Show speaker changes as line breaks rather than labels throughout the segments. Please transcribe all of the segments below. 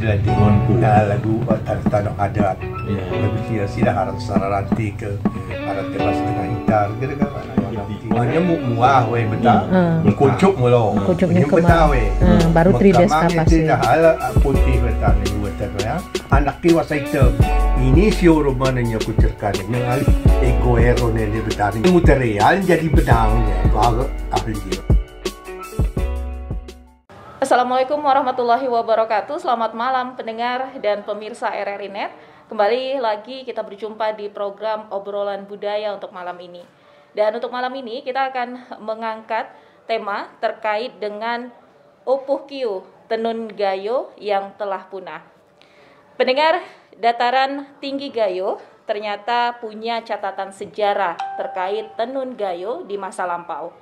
Wan pun. Nah, lagu tanah adat.
Ya.
Lebih kira sila harap sarah ranti ke harap tebas tengah hitar. Kira kan Hanya mu muah weh betah.
Hmm.
Kucuk mulu.
Kucuknya. Hmm, baru three days
Mekam
kapas
dah hal putih betah ni dua tak ya. Anak kiwa saita. Ini si rumah ni aku cerkan. Yang ego ero ni betah ni. Muterial jadi benangnya. Baru ahli dia.
Assalamualaikum warahmatullahi wabarakatuh. Selamat malam pendengar dan pemirsa RRI Net. Kembali lagi kita berjumpa di program obrolan budaya untuk malam ini. Dan untuk malam ini kita akan mengangkat tema terkait dengan Opuh Kiu Tenun Gayo yang telah punah. Pendengar dataran tinggi Gayo ternyata punya catatan sejarah terkait tenun Gayo di masa lampau.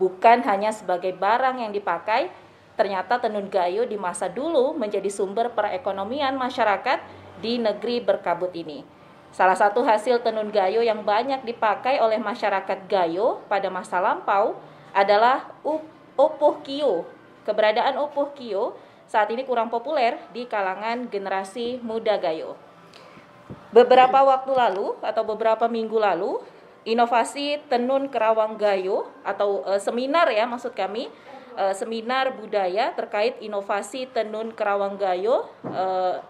Bukan hanya sebagai barang yang dipakai, ternyata tenun Gayo di masa dulu menjadi sumber perekonomian masyarakat di negeri berkabut ini. Salah satu hasil tenun Gayo yang banyak dipakai oleh masyarakat Gayo pada masa lampau adalah opuh kio. Keberadaan opuh kio saat ini kurang populer di kalangan generasi muda Gayo. Beberapa waktu lalu atau beberapa minggu lalu, inovasi tenun kerawang gayo atau eh, seminar ya maksud kami, eh, seminar budaya terkait inovasi tenun kerawang gayo eh,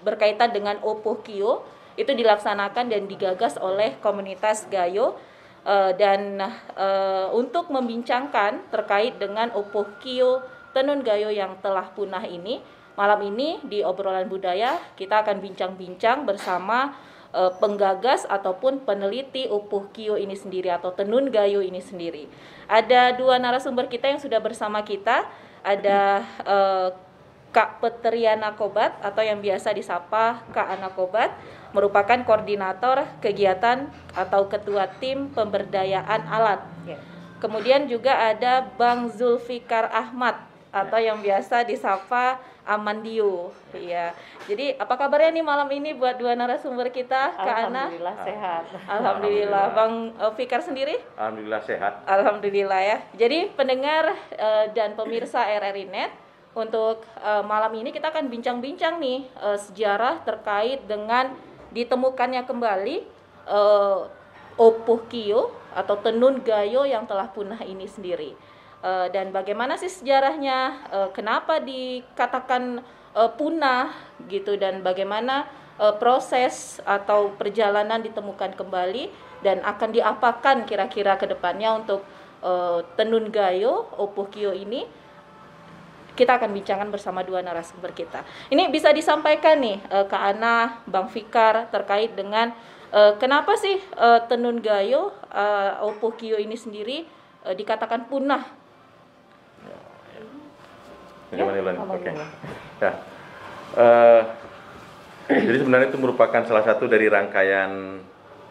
berkaitan dengan Opuh Kio. Itu dilaksanakan dan digagas oleh komunitas gayo. Eh, dan eh, untuk membincangkan terkait dengan Opuh Kio tenun gayo yang telah punah ini malam ini di obrolan budaya kita akan bincang-bincang bersama eh, penggagas ataupun peneliti Upuh Kio ini sendiri atau tenun gayo ini sendiri. Ada dua narasumber kita yang sudah bersama kita. Ada eh, Kak Petriana Kobat atau yang biasa disapa Kak Ana Kobat merupakan koordinator kegiatan atau ketua tim pemberdayaan alat. Kemudian juga ada Bang Zulfikar Ahmad atau yang biasa disapa Amandio. Iya. Jadi apa kabarnya nih malam ini buat dua narasumber kita, Kak Ana?
Alhamdulillah sehat.
Alhamdulillah. Bang eh, Fikar sendiri?
Alhamdulillah sehat.
Alhamdulillah ya. Jadi pendengar eh, dan pemirsa RRI Net untuk eh, malam ini kita akan bincang-bincang nih eh, sejarah terkait dengan ditemukannya kembali eh, Opuh Kio atau tenun gayo yang telah punah ini sendiri. Eh, dan bagaimana sih sejarahnya? eh, kenapa dikatakan eh, punah gitu dan bagaimana eh, proses atau perjalanan ditemukan kembali dan akan diapakan kira-kira ke depannya untuk eh, tenun gayo Opuh Kio ini? kita akan bincangkan bersama dua narasumber kita. Ini bisa disampaikan nih Kak Ana, Bang Fikar terkait dengan kenapa sih tenun gayo Opuh Kio ini sendiri dikatakan punah?
Ngomong
Oke.
dulu.
Ya. Eh, jadi sebenarnya itu merupakan salah satu dari rangkaian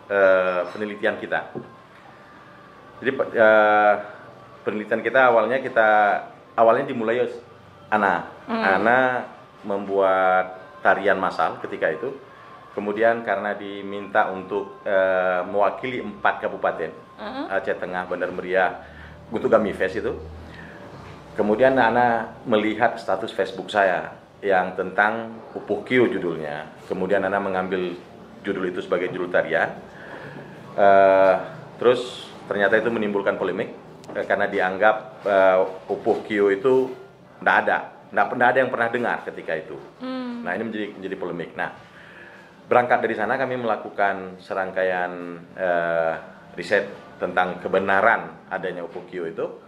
eh, penelitian kita. Jadi eh, penelitian kita awalnya kita awalnya dimulai Ana. Ana membuat tarian massal ketika itu. Kemudian karena diminta untuk eh, mewakili empat kabupaten Aceh Tengah, Bandar Meriah, untuk Gami Fest itu. Kemudian Ana melihat status Facebook saya yang tentang Upuh Kio judulnya. Kemudian Ana mengambil judul itu sebagai judul tarian. Eh, terus ternyata itu menimbulkan polemik eh, karena dianggap eh, Upuh Kio itu tidak ada, tidak ada yang pernah dengar ketika itu. Nah ini menjadi menjadi polemik. Nah berangkat dari sana kami melakukan serangkaian eh, riset tentang kebenaran adanya Upuh Kio itu.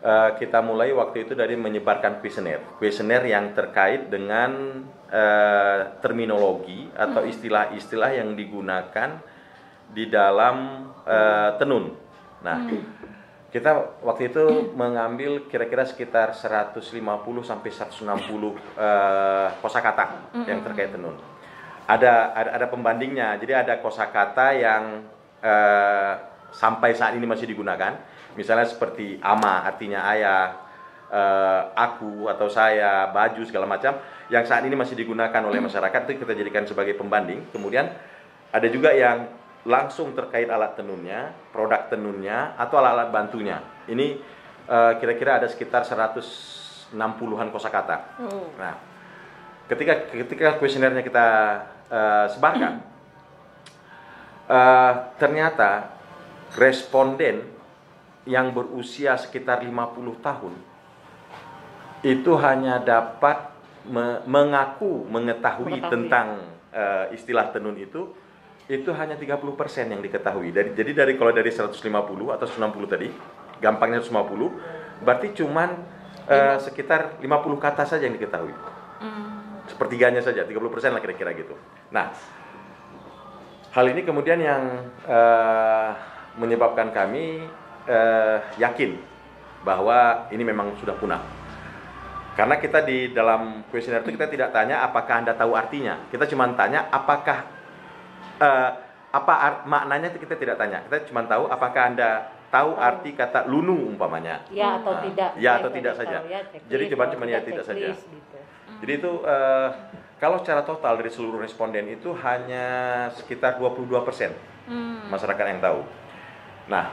Eh, kita mulai waktu itu dari menyebarkan kuesioner, kuesioner yang terkait dengan eh, terminologi atau istilah-istilah yang digunakan di dalam eh, tenun. Nah, kita waktu itu mengambil kira-kira sekitar 150 sampai 160 eh, kosakata yang terkait tenun. Ada ada ada pembandingnya. Jadi ada kosakata yang eh, sampai saat ini masih digunakan. Misalnya seperti ama artinya ayah, eh, aku atau saya, baju segala macam yang saat ini masih digunakan oleh masyarakat itu kita jadikan sebagai pembanding. Kemudian ada juga yang langsung terkait alat tenunnya, produk tenunnya, atau alat-alat bantunya. Ini eh, kira-kira ada sekitar 160-an kosakata.
Hmm.
Nah, ketika ketika kuesionernya kita eh, sebarkan, eh, ternyata responden yang berusia sekitar 50 tahun itu hanya dapat me- mengaku mengetahui
Mengetahui.
tentang eh, istilah tenun itu itu hanya 30% yang diketahui. Dari jadi dari kalau dari 150 atau 90 tadi, gampangnya 150, berarti cuman eh, sekitar 50 kata saja yang diketahui.
Hmm.
Sepertiganya saja, 30% lah kira-kira gitu. Nah, hal ini kemudian yang eh, menyebabkan kami eh, yakin bahwa ini memang sudah punah. Karena kita di dalam kuesioner itu kita tidak tanya apakah Anda tahu artinya. Kita cuma tanya apakah eh, apa art- maknanya itu kita tidak tanya. Kita cuma tahu apakah Anda tahu arti kata lunu umpamanya.
Ya atau
Ah,
tidak.
ya atau tidak saja.
ya,
Jadi cuma- cuma ya tidak saja.
gitu.
Jadi itu eh, kalau secara total dari seluruh responden itu hanya sekitar 22%
Hmm.
masyarakat yang tahu. Nah,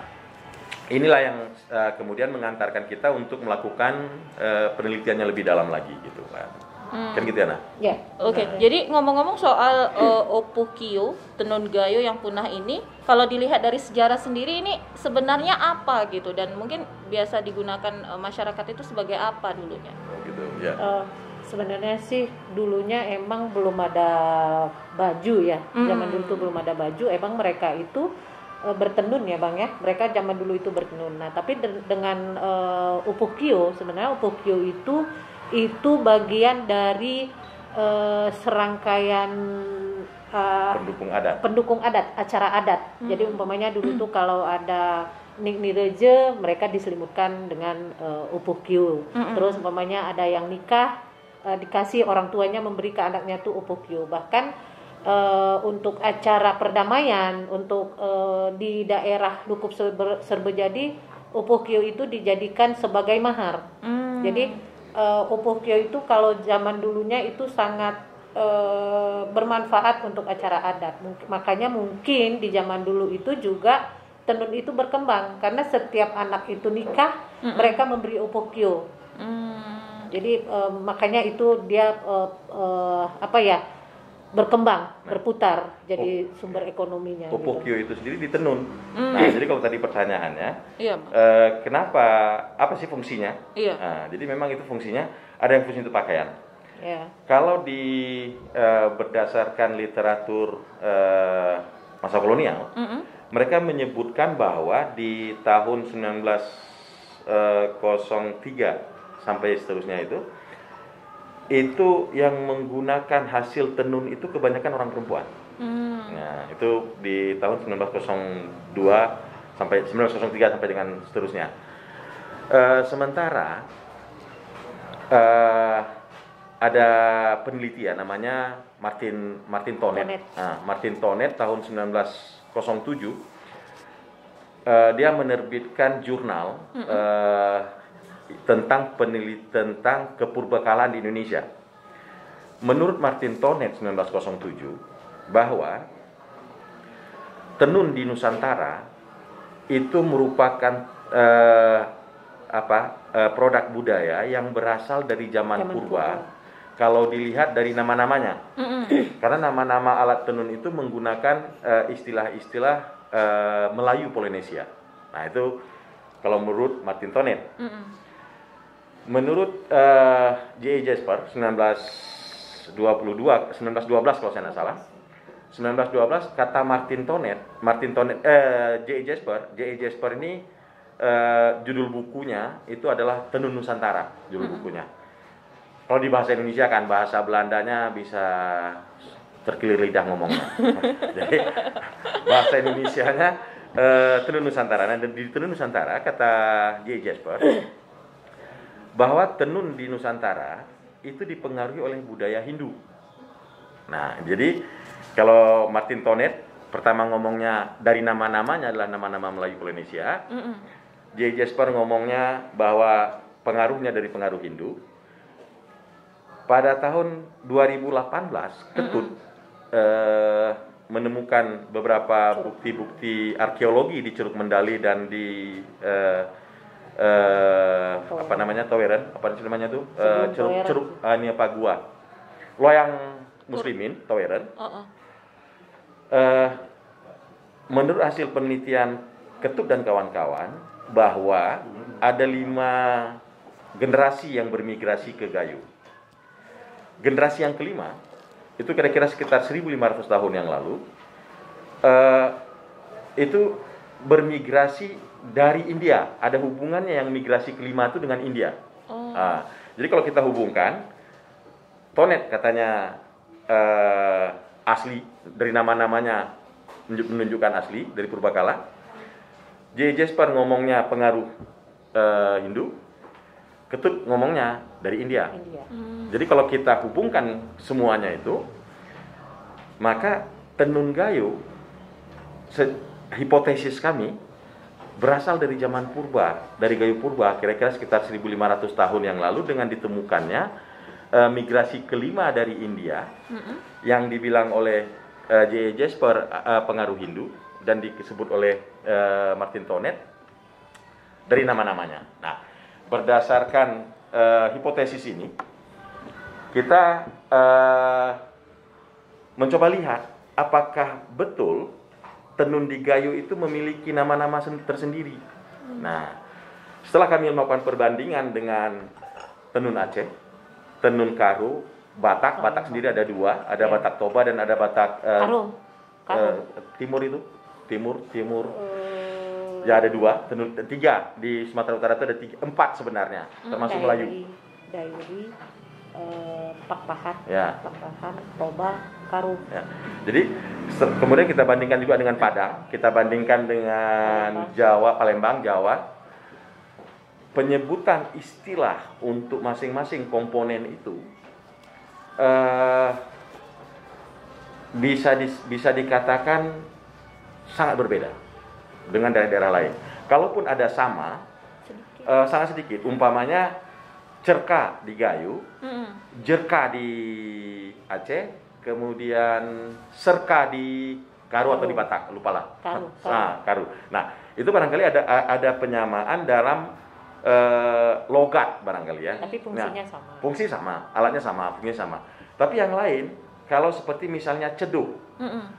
inilah yang eh, kemudian mengantarkan kita untuk melakukan eh, penelitiannya lebih dalam lagi gitu kan.
Hmm.
Kan gitu ya, Nah?
Ya.
Oke, jadi ngomong-ngomong soal uh, opukio, tenun gayo yang punah ini, kalau dilihat dari sejarah sendiri ini sebenarnya apa gitu dan mungkin biasa digunakan uh, masyarakat itu sebagai apa dulunya?
Oh, gitu. Ya.
Eh, sebenarnya sih dulunya emang belum ada baju ya.
Hmm.
Zaman dulu tuh belum ada baju. Emang mereka itu eh, bertenun ya bang ya. Mereka zaman dulu itu bertenun. Nah tapi de- dengan eh, upukio sebenarnya upukio itu itu bagian dari eh, serangkaian eh,
Pendukung adat.
pendukung adat, acara adat. Jadi umpamanya dulu tuh kalau ada nik nireje mereka diselimutkan dengan uh, upukyu.
Mm-mm.
Terus umpamanya ada yang nikah uh, dikasih orang tuanya memberi ke anaknya tuh upukyu. Bahkan uh, untuk acara perdamaian untuk uh, di daerah Lukup Serbe, Serbejadi upukyu itu dijadikan sebagai mahar.
Hmm.
Jadi uh, upukyo itu kalau zaman dulunya itu sangat uh, bermanfaat untuk acara adat. Makanya mungkin di zaman dulu itu juga tenun itu berkembang karena setiap anak itu nikah mereka memberi upukyo.
Hmm.
Jadi uh, makanya itu dia uh, uh, apa ya berkembang, berputar jadi sumber ekonominya. gitu.
Opokyo itu sendiri ditenun.
Hmm.
Nah, jadi kalau tadi pertanyaannya,
Iya,
eh, kenapa apa sih fungsinya?
Iya.
Nah, jadi memang itu fungsinya ada yang fungsi untuk pakaian.
Ya.
Kalau di eh, berdasarkan literatur eh, masa kolonial,
Mm-mm.
mereka menyebutkan bahwa di tahun 1903 sampai seterusnya itu itu yang menggunakan hasil tenun itu kebanyakan orang perempuan.
Hmm.
Nah, itu di tahun 1902 sampai 1903 sampai dengan seterusnya. Eh, sementara eh, ada peneliti ya namanya Martin Martin Tonet.
Tonet.
Nah, Martin Tonet tahun 1907 eh, dia menerbitkan jurnal eh, tentang penelit tentang kepurbakalaan di Indonesia. Menurut Martin Tonet 1907 bahwa tenun di Nusantara itu merupakan eh, apa eh, produk budaya yang berasal dari zaman,
Zaman
purba.
purba.
Kalau dilihat dari nama-namanya,
Mm-mm.
karena nama-nama alat tenun itu menggunakan eh, istilah-istilah eh, Melayu Polinesia. Nah itu kalau menurut Martin Tonet.
Mm-mm.
Menurut eh, J.A. Jasper 1922 1912 kalau saya tidak salah 1912 kata Martin Tonet Martin Tonet eh, J.A. Jasper J.A. Jasper ini eh, judul bukunya itu adalah Tenun Nusantara judul bukunya kalau di bahasa Indonesia kan bahasa Belandanya bisa terkilir lidah ngomongnya jadi bahasa Indonesianya eh, Tenun Nusantara nah di Tenun Nusantara kata J.A. Jasper bahwa tenun di Nusantara itu dipengaruhi oleh budaya Hindu. Nah, jadi kalau Martin Tonet pertama ngomongnya dari nama-namanya adalah nama-nama Melayu Polinesia,
Mm-mm.
J. Jasper ngomongnya bahwa pengaruhnya dari pengaruh Hindu. Pada tahun 2018, Ketut eh, menemukan beberapa bukti-bukti arkeologi di Curug Mendali dan di eh, eh, apa namanya Taweren apa sih namanya tuh Eh,
Taweren.
Curug ah, ini apa gua loyang muslimin Taweren
Oh, oh.
Eh, menurut hasil penelitian Ketut dan kawan-kawan bahwa ada lima generasi yang bermigrasi ke Gayo. Generasi yang kelima itu kira-kira sekitar 1.500 tahun yang lalu eh, itu bermigrasi dari India. Ada hubungannya yang migrasi kelima itu dengan India.
Oh.
Ah, jadi kalau kita hubungkan, Tonet katanya eh, asli dari nama-namanya menunjuk- menunjukkan asli dari purbakala. J. Jasper ngomongnya pengaruh eh, Hindu, Ketut ngomongnya dari India.
India.
Jadi kalau kita hubungkan semuanya itu, maka Tenun Gayo, se- hipotesis kami berasal dari zaman purba, dari Gayo purba, kira-kira sekitar 1500 tahun yang lalu dengan ditemukannya eh, migrasi kelima dari India yang dibilang oleh eh, J. E. Jasper eh, pengaruh Hindu dan disebut oleh eh, Martin Tonet dari nama-namanya. Nah, berdasarkan eh, hipotesis ini, kita eh, mencoba lihat apakah betul tenun di Gayo itu memiliki nama-nama sen- tersendiri. Nah, setelah kami melakukan perbandingan dengan tenun Aceh, tenun Karo, Batak, Batak sendiri ada dua, ada. Batak Toba dan ada Batak eh,
Karo. Karo.
eh, timur itu, timur, timur.
Eh,
Ya ada dua, tenun tiga di Sumatera Utara itu ada tiga, empat sebenarnya, termasuk Melayu.
Dairi, eh, Pakpahan,
Ya.
Pakpahan, Toba, Karu.
Ya. Jadi kemudian kita bandingkan juga dengan Padang, kita bandingkan dengan
Palembang.
Jawa, Palembang, Jawa. Penyebutan istilah untuk masing-masing komponen itu eh, bisa dis- bisa dikatakan sangat berbeda dengan daerah-daerah lain. Kalaupun ada sama, eh, sangat sedikit. Umpamanya cerka di Gayo,
Mm-mm.
jerka di Aceh, kemudian serka di Karu atau di Batak, lupa lah.
Karu, Karu.
Nah, Karu. Nah, itu barangkali ada ada penyamaan dalam eh, logat barangkali ya.
Tapi fungsinya
Nah,
sama.
Fungsi sama, alatnya sama, fungsinya sama. Tapi yang lain, kalau seperti misalnya ceduh,
Mm-mm.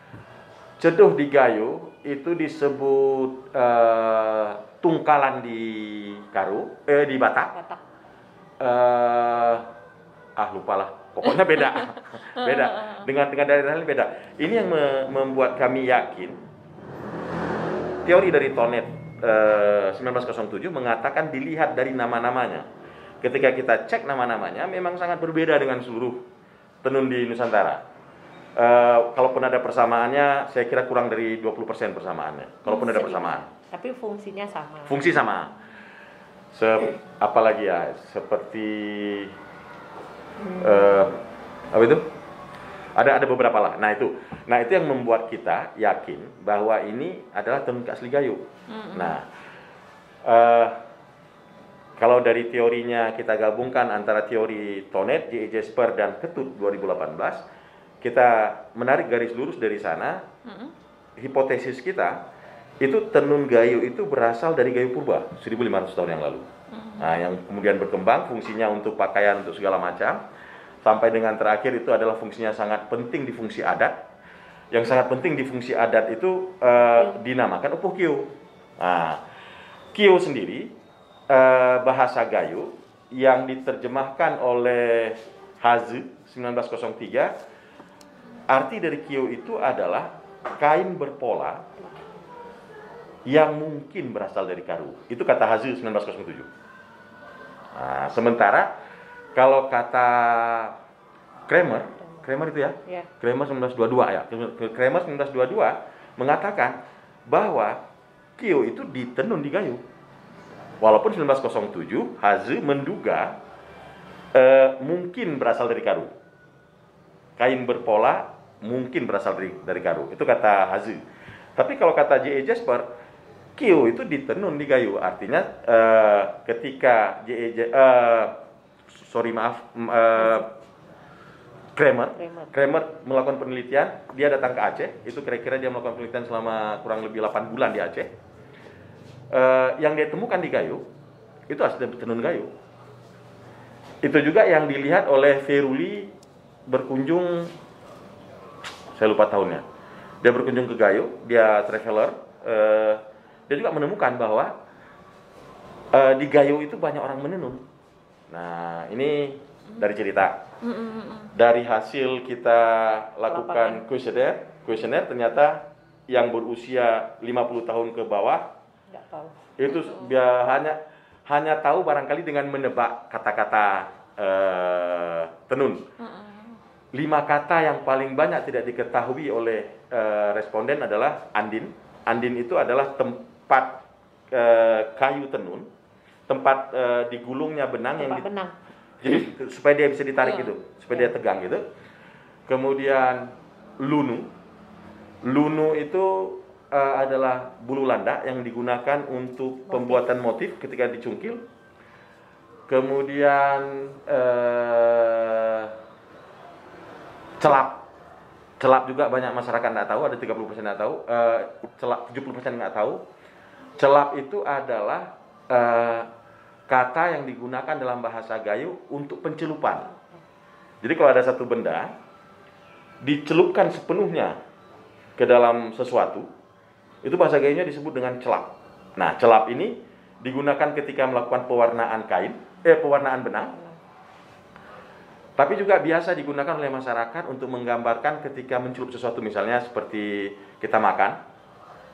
ceduh di Gayo itu disebut eh, tungkalan di Karu, eh di Batak,
Batak.
eh ah lupa lah pokoknya beda. Beda. Dengan dengan daerah lain beda. Ini yang me- membuat kami yakin teori dari Tonet eh, 1907 mengatakan dilihat dari nama-namanya. Ketika kita cek nama-namanya memang sangat berbeda dengan seluruh tenun di Nusantara. Eh, kalaupun ada persamaannya saya kira kurang dari 20% persamaannya. Kalaupun ada persamaan.
Tapi fungsinya sama.
fungsi sama. Se apalagi ya seperti eh, apa itu? Ada ada beberapa lah. Nah itu, nah itu yang membuat kita yakin bahwa ini adalah tenun asli Gayo. Nah, eh, kalau dari teorinya kita gabungkan antara teori Tonet, J. E. Jasper dan Ketut 2018, kita menarik garis lurus dari sana. Hipotesis kita itu tenun Gayo itu berasal dari Gayo Purba 1500 tahun yang lalu. Nah, yang kemudian berkembang fungsinya untuk pakaian untuk segala macam sampai dengan terakhir itu adalah fungsinya sangat penting di fungsi adat. Yang sangat penting di fungsi adat itu eh, dinamakan Upuh Kio. Nah, Kio sendiri eh, bahasa Gayo yang diterjemahkan oleh Hazu 1903 arti dari Kio itu adalah kain berpola yang mungkin berasal dari karu. Itu kata Hazu 1907. Nah, sementara kalau kata Kramer, Kramer itu ya,
Ya.
Kramer 1922 ya, Kramer 1922 mengatakan bahwa Kio itu ditenun di kayu. Walaupun 1907 Hazu menduga eh, mungkin berasal dari karu. Kain berpola mungkin berasal dari dari karu. Itu kata Hazu. Tapi kalau kata J.E. Jasper, Kio itu ditenun di kayu. Artinya eh, ketika J.E. J- eh, sorry maaf, eh, Kramer.
Kramer.
Kramer melakukan penelitian, dia datang ke Aceh, itu kira-kira dia melakukan penelitian selama kurang lebih 8 bulan di Aceh. Eh, yang dia temukan di Gayo, itu asli tenun Gayo. Itu juga yang dilihat oleh Feruli berkunjung, saya lupa tahunnya. Dia berkunjung ke Gayo, dia traveler, eh, dia juga menemukan bahwa eh, di Gayo itu banyak orang menenun. Nah, ini dari cerita
Mm, mm, mm,
dari hasil kita lakukan kuesioner, kuesioner ternyata yang berusia 50 tahun ke bawah
nggak tahu
itu dia hanya hanya tahu barangkali dengan menebak kata-kata eh, tenun. Lima kata yang paling banyak tidak diketahui oleh eh, responden adalah andin. Andin itu adalah tempat eh, kayu tenun, tempat eh, digulungnya benang yang
tempat
di-
benang
jadi supaya dia bisa ditarik
Iya.
gitu, supaya dia tegang gitu. Kemudian lunu, lunu itu eh, adalah bulu landak yang digunakan untuk pembuatan motif ketika dicungkil. Kemudian eh, celap, celap juga banyak masyarakat nggak tahu, ada 30% nggak tahu, eh, celap 70% nggak tahu. Celap itu adalah eh, kata yang digunakan dalam bahasa Gayo untuk pencelupan. Jadi kalau ada satu benda dicelupkan sepenuhnya ke dalam sesuatu, itu bahasa Gayonya disebut dengan celap. Nah, celap ini digunakan ketika melakukan pewarnaan kain, eh pewarnaan benang. Tapi juga biasa digunakan oleh masyarakat untuk menggambarkan ketika mencelup sesuatu misalnya seperti kita makan,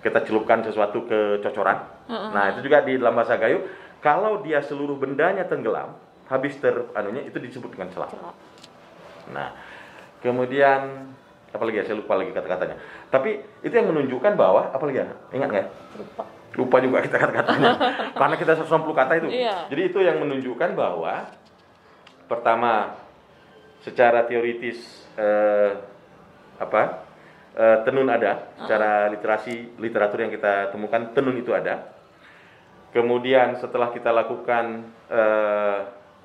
kita celupkan sesuatu ke cocoran. Nah, itu juga di dalam bahasa Gayo kalau dia seluruh bendanya tenggelam, habis ter anunya itu disebut dengan celap.
celap
Nah, kemudian apa lagi ya? Saya lupa lagi kata-katanya. Tapi itu yang menunjukkan bahwa apa lagi ya? Ingat nggak?
lupa
Lupa juga kita kata-katanya. Karena kita 160 kata itu.
Iya.
Jadi itu yang menunjukkan bahwa pertama secara teoritis eh, apa? Eh, tenun ada, secara literasi literatur yang kita temukan tenun itu ada. Kemudian setelah kita lakukan eh,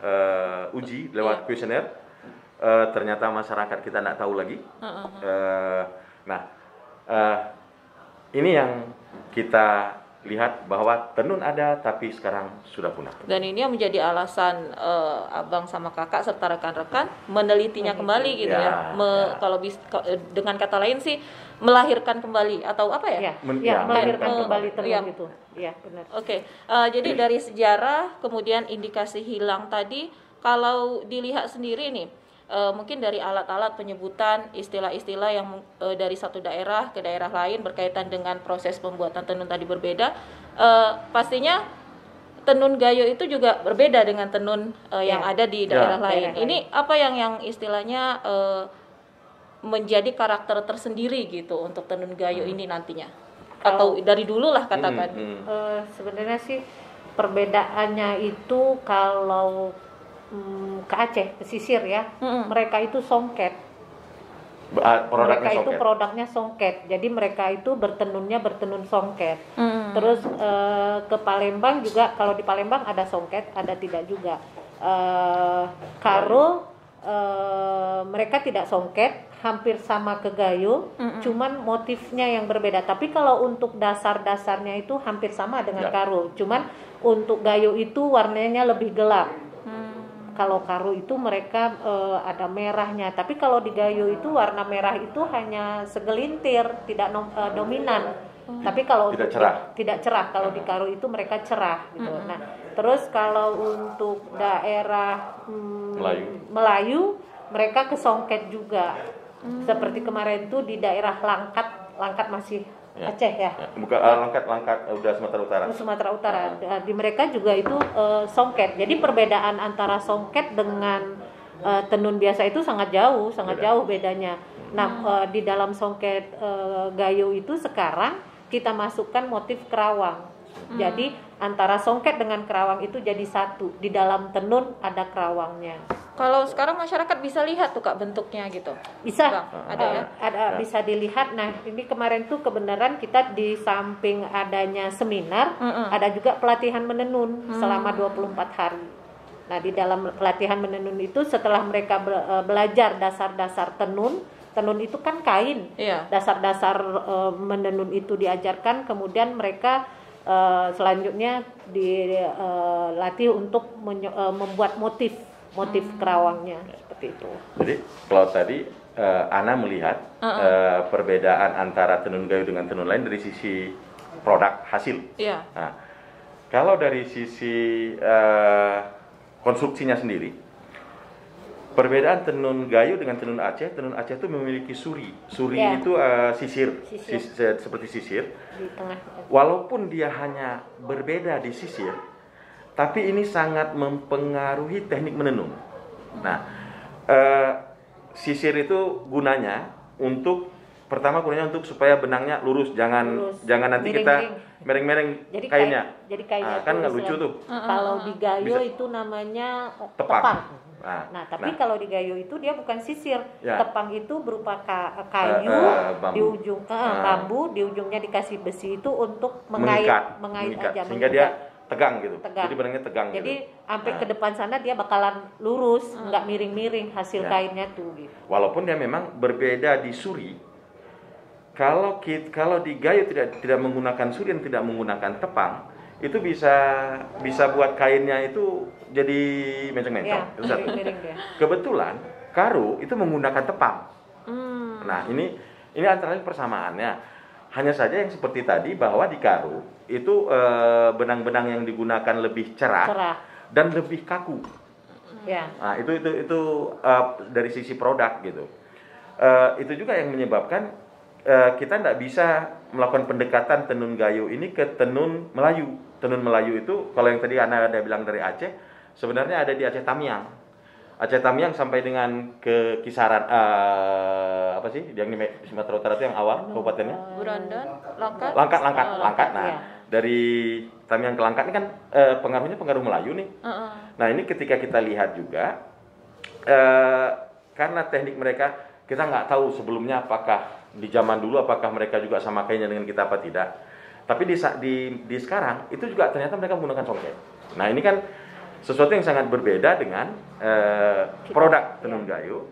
eh, uji lewat
Iya.
kuesioner, eh, ternyata masyarakat kita tidak tahu lagi. Eh, nah, eh, ini yang kita lihat bahwa tenun ada, tapi sekarang sudah punah.
Dan ini yang menjadi alasan eh, abang sama kakak serta rekan-rekan menelitinya kembali gitu ya.
Ya,
Me-
ya.
Kalau bis, eh, dengan kata lain sih melahirkan kembali atau apa ya?
ya,
Men-
ya,
ya,
melahirkan
men-
kembali tenun
iya.
itu ya benar
Oke, eh, jadi dari sejarah kemudian indikasi hilang tadi, kalau dilihat sendiri nih, eh, mungkin dari alat-alat penyebutan istilah-istilah yang eh, dari satu daerah ke daerah lain berkaitan dengan proses pembuatan tenun tadi berbeda, eh, pastinya tenun gayo itu juga berbeda dengan tenun eh, yang
Ya.
ada di
Ya.
daerah lain.
Daerah
Ini apa yang yang istilahnya eh, menjadi karakter tersendiri gitu untuk tenun gayo ini nantinya? Atau dari dulu lah katakan.
Hmm, hmm.
Eh, sebenarnya sih perbedaannya itu kalau mm, ke Aceh pesisir ya
Mm-mm.
mereka itu songket
Ba- Produknya
mereka itu
songket.
produknya songket jadi mereka itu bertenunnya bertenun songket
Mm.
terus eh, ke Palembang juga kalau di Palembang ada songket ada tidak juga Eh, karo eh, mereka tidak songket hampir sama ke gayo
Mm-mm.
cuman motifnya yang berbeda tapi kalau untuk dasar-dasarnya itu hampir sama dengan
Ya.
karo cuman untuk gayo itu warnanya lebih gelap
Hmm.
Kalau karo itu mereka eh, ada merahnya. Tapi kalau di gayo itu warna merah itu hanya segelintir tidak nom- eh, dominan. Tapi kalau
Tidak
untuk
cerah.
tidak cerah. Kalau di karo itu mereka cerah gitu. Nah terus kalau untuk daerah hmm,
Melayu.
Melayu mereka kesongket juga. Seperti kemarin itu di daerah Langkat. Langkat masih
Ya.
Aceh ya
Ya, bukan ah, langkat-langkat eh, udah Sumatera Utara.
di Sumatera Utara. Da- Di mereka juga itu eh, songket. Jadi perbedaan antara songket dengan eh, tenun biasa itu sangat jauh, sangat
Beda.
jauh bedanya. Nah, eh, di dalam songket eh, gayo itu sekarang kita masukkan motif kerawang. Jadi antara songket dengan kerawang itu jadi satu. Di dalam tenun ada kerawangnya.
Kalau sekarang masyarakat bisa lihat tuh kak bentuknya gitu.
Bisa
Bang, ada
eh,
ya?
ada
Ya.
bisa dilihat. Nah, ini kemarin tuh kebenaran kita di samping adanya seminar,
Mm-mm.
ada juga pelatihan menenun selama 24 hari. Nah, di dalam pelatihan menenun itu setelah mereka be- eh, belajar dasar-dasar tenun, tenun itu kan kain.
Iya.
Dasar-dasar eh, menenun itu diajarkan, kemudian mereka eh, selanjutnya dilatih untuk menyo- eh, membuat motif, motif kerawangnya seperti itu.
Jadi kalau tadi eh, Ana melihat eh, perbedaan antara tenun gayo dengan tenun lain dari sisi produk hasil.
Iya.
Nah, kalau dari sisi eh, konstruksinya sendiri, perbedaan tenun gayo dengan tenun Aceh, tenun Aceh itu memiliki suri. Suri
Ya.
itu eh, sisir,
Sisir.
sis- se- seperti sisir.
Di tengah.
Walaupun dia hanya berbeda di sisir, tapi ini sangat mempengaruhi teknik menenun. Nah, eh, sisir itu gunanya untuk pertama gunanya untuk supaya benangnya lurus, jangan
Lurus.
jangan nanti kita
Miring-miring.
mereng-mereng
Jadi
kainnya.
kain- jadi kainnya
Ah, kan nggak lucu tuh.
Kalau di gayo
Bisa.
itu namanya eh,
Tepang.
tepang.
Nah,
Nah, tapi
nah.
kalau di gayo itu dia bukan sisir.
Ya.
Tepang itu berupa ka- kayu
Eh, eh, bambu.
di ujung eh,
Ah.
bambu, di ujungnya dikasih besi itu untuk mengait
mengikat,
mengait
mengikat.
aja
sehingga
mengikat.
dia tegang gitu.
Tegang.
Jadi benangnya tegang
Jadi
gitu.
sampai
Nah.
ke depan sana dia bakalan lurus, nggak miring-miring hasil
Ya.
kainnya tuh gitu.
Walaupun dia memang berbeda di suri. Kalau kit, kalau di gayo tidak tidak menggunakan suri dan tidak menggunakan tepang, itu bisa bisa buat kainnya itu jadi.
Ya,
Itu satu.
miring-miring dia.
Kebetulan karo itu menggunakan tepang.
Hmm.
Nah, ini ini antara lain persamaannya. Hanya saja yang seperti tadi bahwa di karo itu eh, benang-benang yang digunakan lebih cerah,
Cerah.
dan lebih kaku.
Ya.
Nah, itu itu itu uh, dari sisi produk gitu. Uh, itu juga yang menyebabkan uh, kita tidak bisa melakukan pendekatan tenun gayo ini ke tenun Melayu. Tenun Melayu itu kalau yang tadi Anda ada bilang dari Aceh, sebenarnya ada di Aceh Tamiang. Aceh Tamiang sampai dengan ke kisaran uh, apa sih? Yang di Sumatera Utara itu yang awal kabupatennya?
Burandan, Langkat.
Langkat, Langkat,
Oh,
Langkat. Nah,
iya.
dari Tamiang ke Langkat ini kan uh, pengaruhnya pengaruh Melayu nih.
Heeh.
Nah ini ketika kita lihat juga eh, karena teknik mereka kita nggak tahu sebelumnya apakah di zaman dulu apakah mereka juga sama kayaknya dengan kita apa tidak. Tapi di di di sekarang itu juga ternyata mereka menggunakan songket. Nah ini kan sesuatu yang sangat berbeda dengan eh, produk tenun gayo.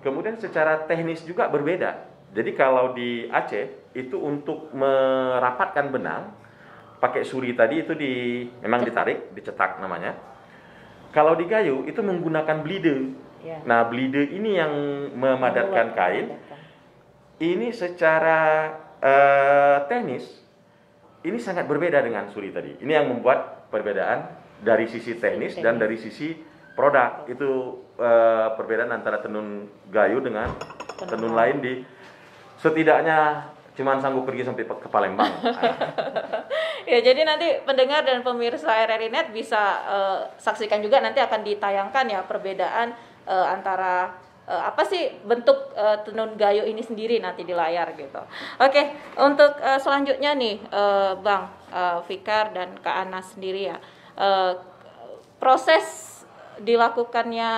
Kemudian secara teknis juga berbeda. Jadi kalau di Aceh itu untuk merapatkan benang pakai suri tadi itu di memang ditarik, dicetak namanya. Kalau di gayo itu menggunakan blide.
Ya.
Nah, blide ini yang memadatkan kain. Ini secara eh, teknis ini sangat berbeda dengan suri tadi. Ini yang membuat perbedaan dari sisi teknis dan dari sisi produk. Itu eh, perbedaan antara tenun gayo dengan tenun lain di setidaknya cuman sanggup pergi sampai ke Palembang.
Ya, jadi nanti pendengar dan pemirsa RRI Net bisa eh, saksikan juga nanti akan ditayangkan ya perbedaan eh, antara eh, apa sih bentuk eh, tenun gayo ini sendiri nanti di layar gitu. Oke, untuk eh, selanjutnya nih eh, Bang eh, Fikar dan Kak Anas sendiri ya. Eh, proses dilakukannya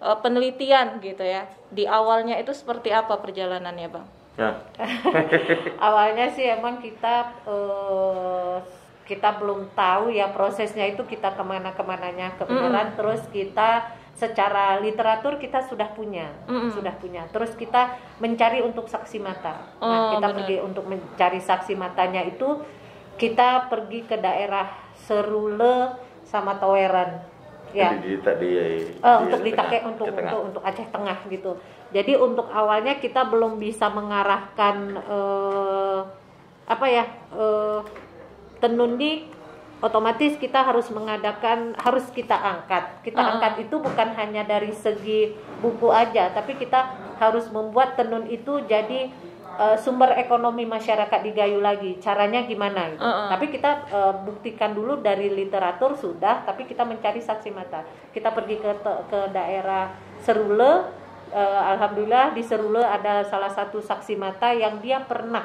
eh, penelitian gitu ya. Di awalnya itu seperti apa perjalanannya, Bang?
Ya.
Awalnya sih emang kita eh, kita belum tahu ya prosesnya itu kita ke mana ke mananya kebenaran terus kita secara literatur kita sudah punya
Mm-mm.
sudah punya terus kita mencari untuk saksi mata
Oh,
nah kita
benar.
pergi untuk mencari saksi matanya itu kita pergi ke daerah Serule sama Toweran ya
Di, di, di,
Eh,
di
untuk
tengah,
dipakai untuk
ke tengah.
untuk untuk Aceh Tengah gitu. Jadi untuk awalnya kita belum bisa mengarahkan eh, apa ya eh, tenun di otomatis kita harus mengadakan harus kita angkat. Kita
Ah.
angkat itu bukan hanya dari segi buku aja, tapi kita harus membuat tenun itu jadi eh, sumber ekonomi masyarakat di Gayo lagi. Caranya gimana gitu.
Ah, ah.
Tapi kita eh, buktikan dulu dari literatur sudah, tapi kita mencari saksi mata. Kita pergi ke ke daerah Serule, eh, alhamdulillah di Serule ada salah satu saksi mata yang dia pernah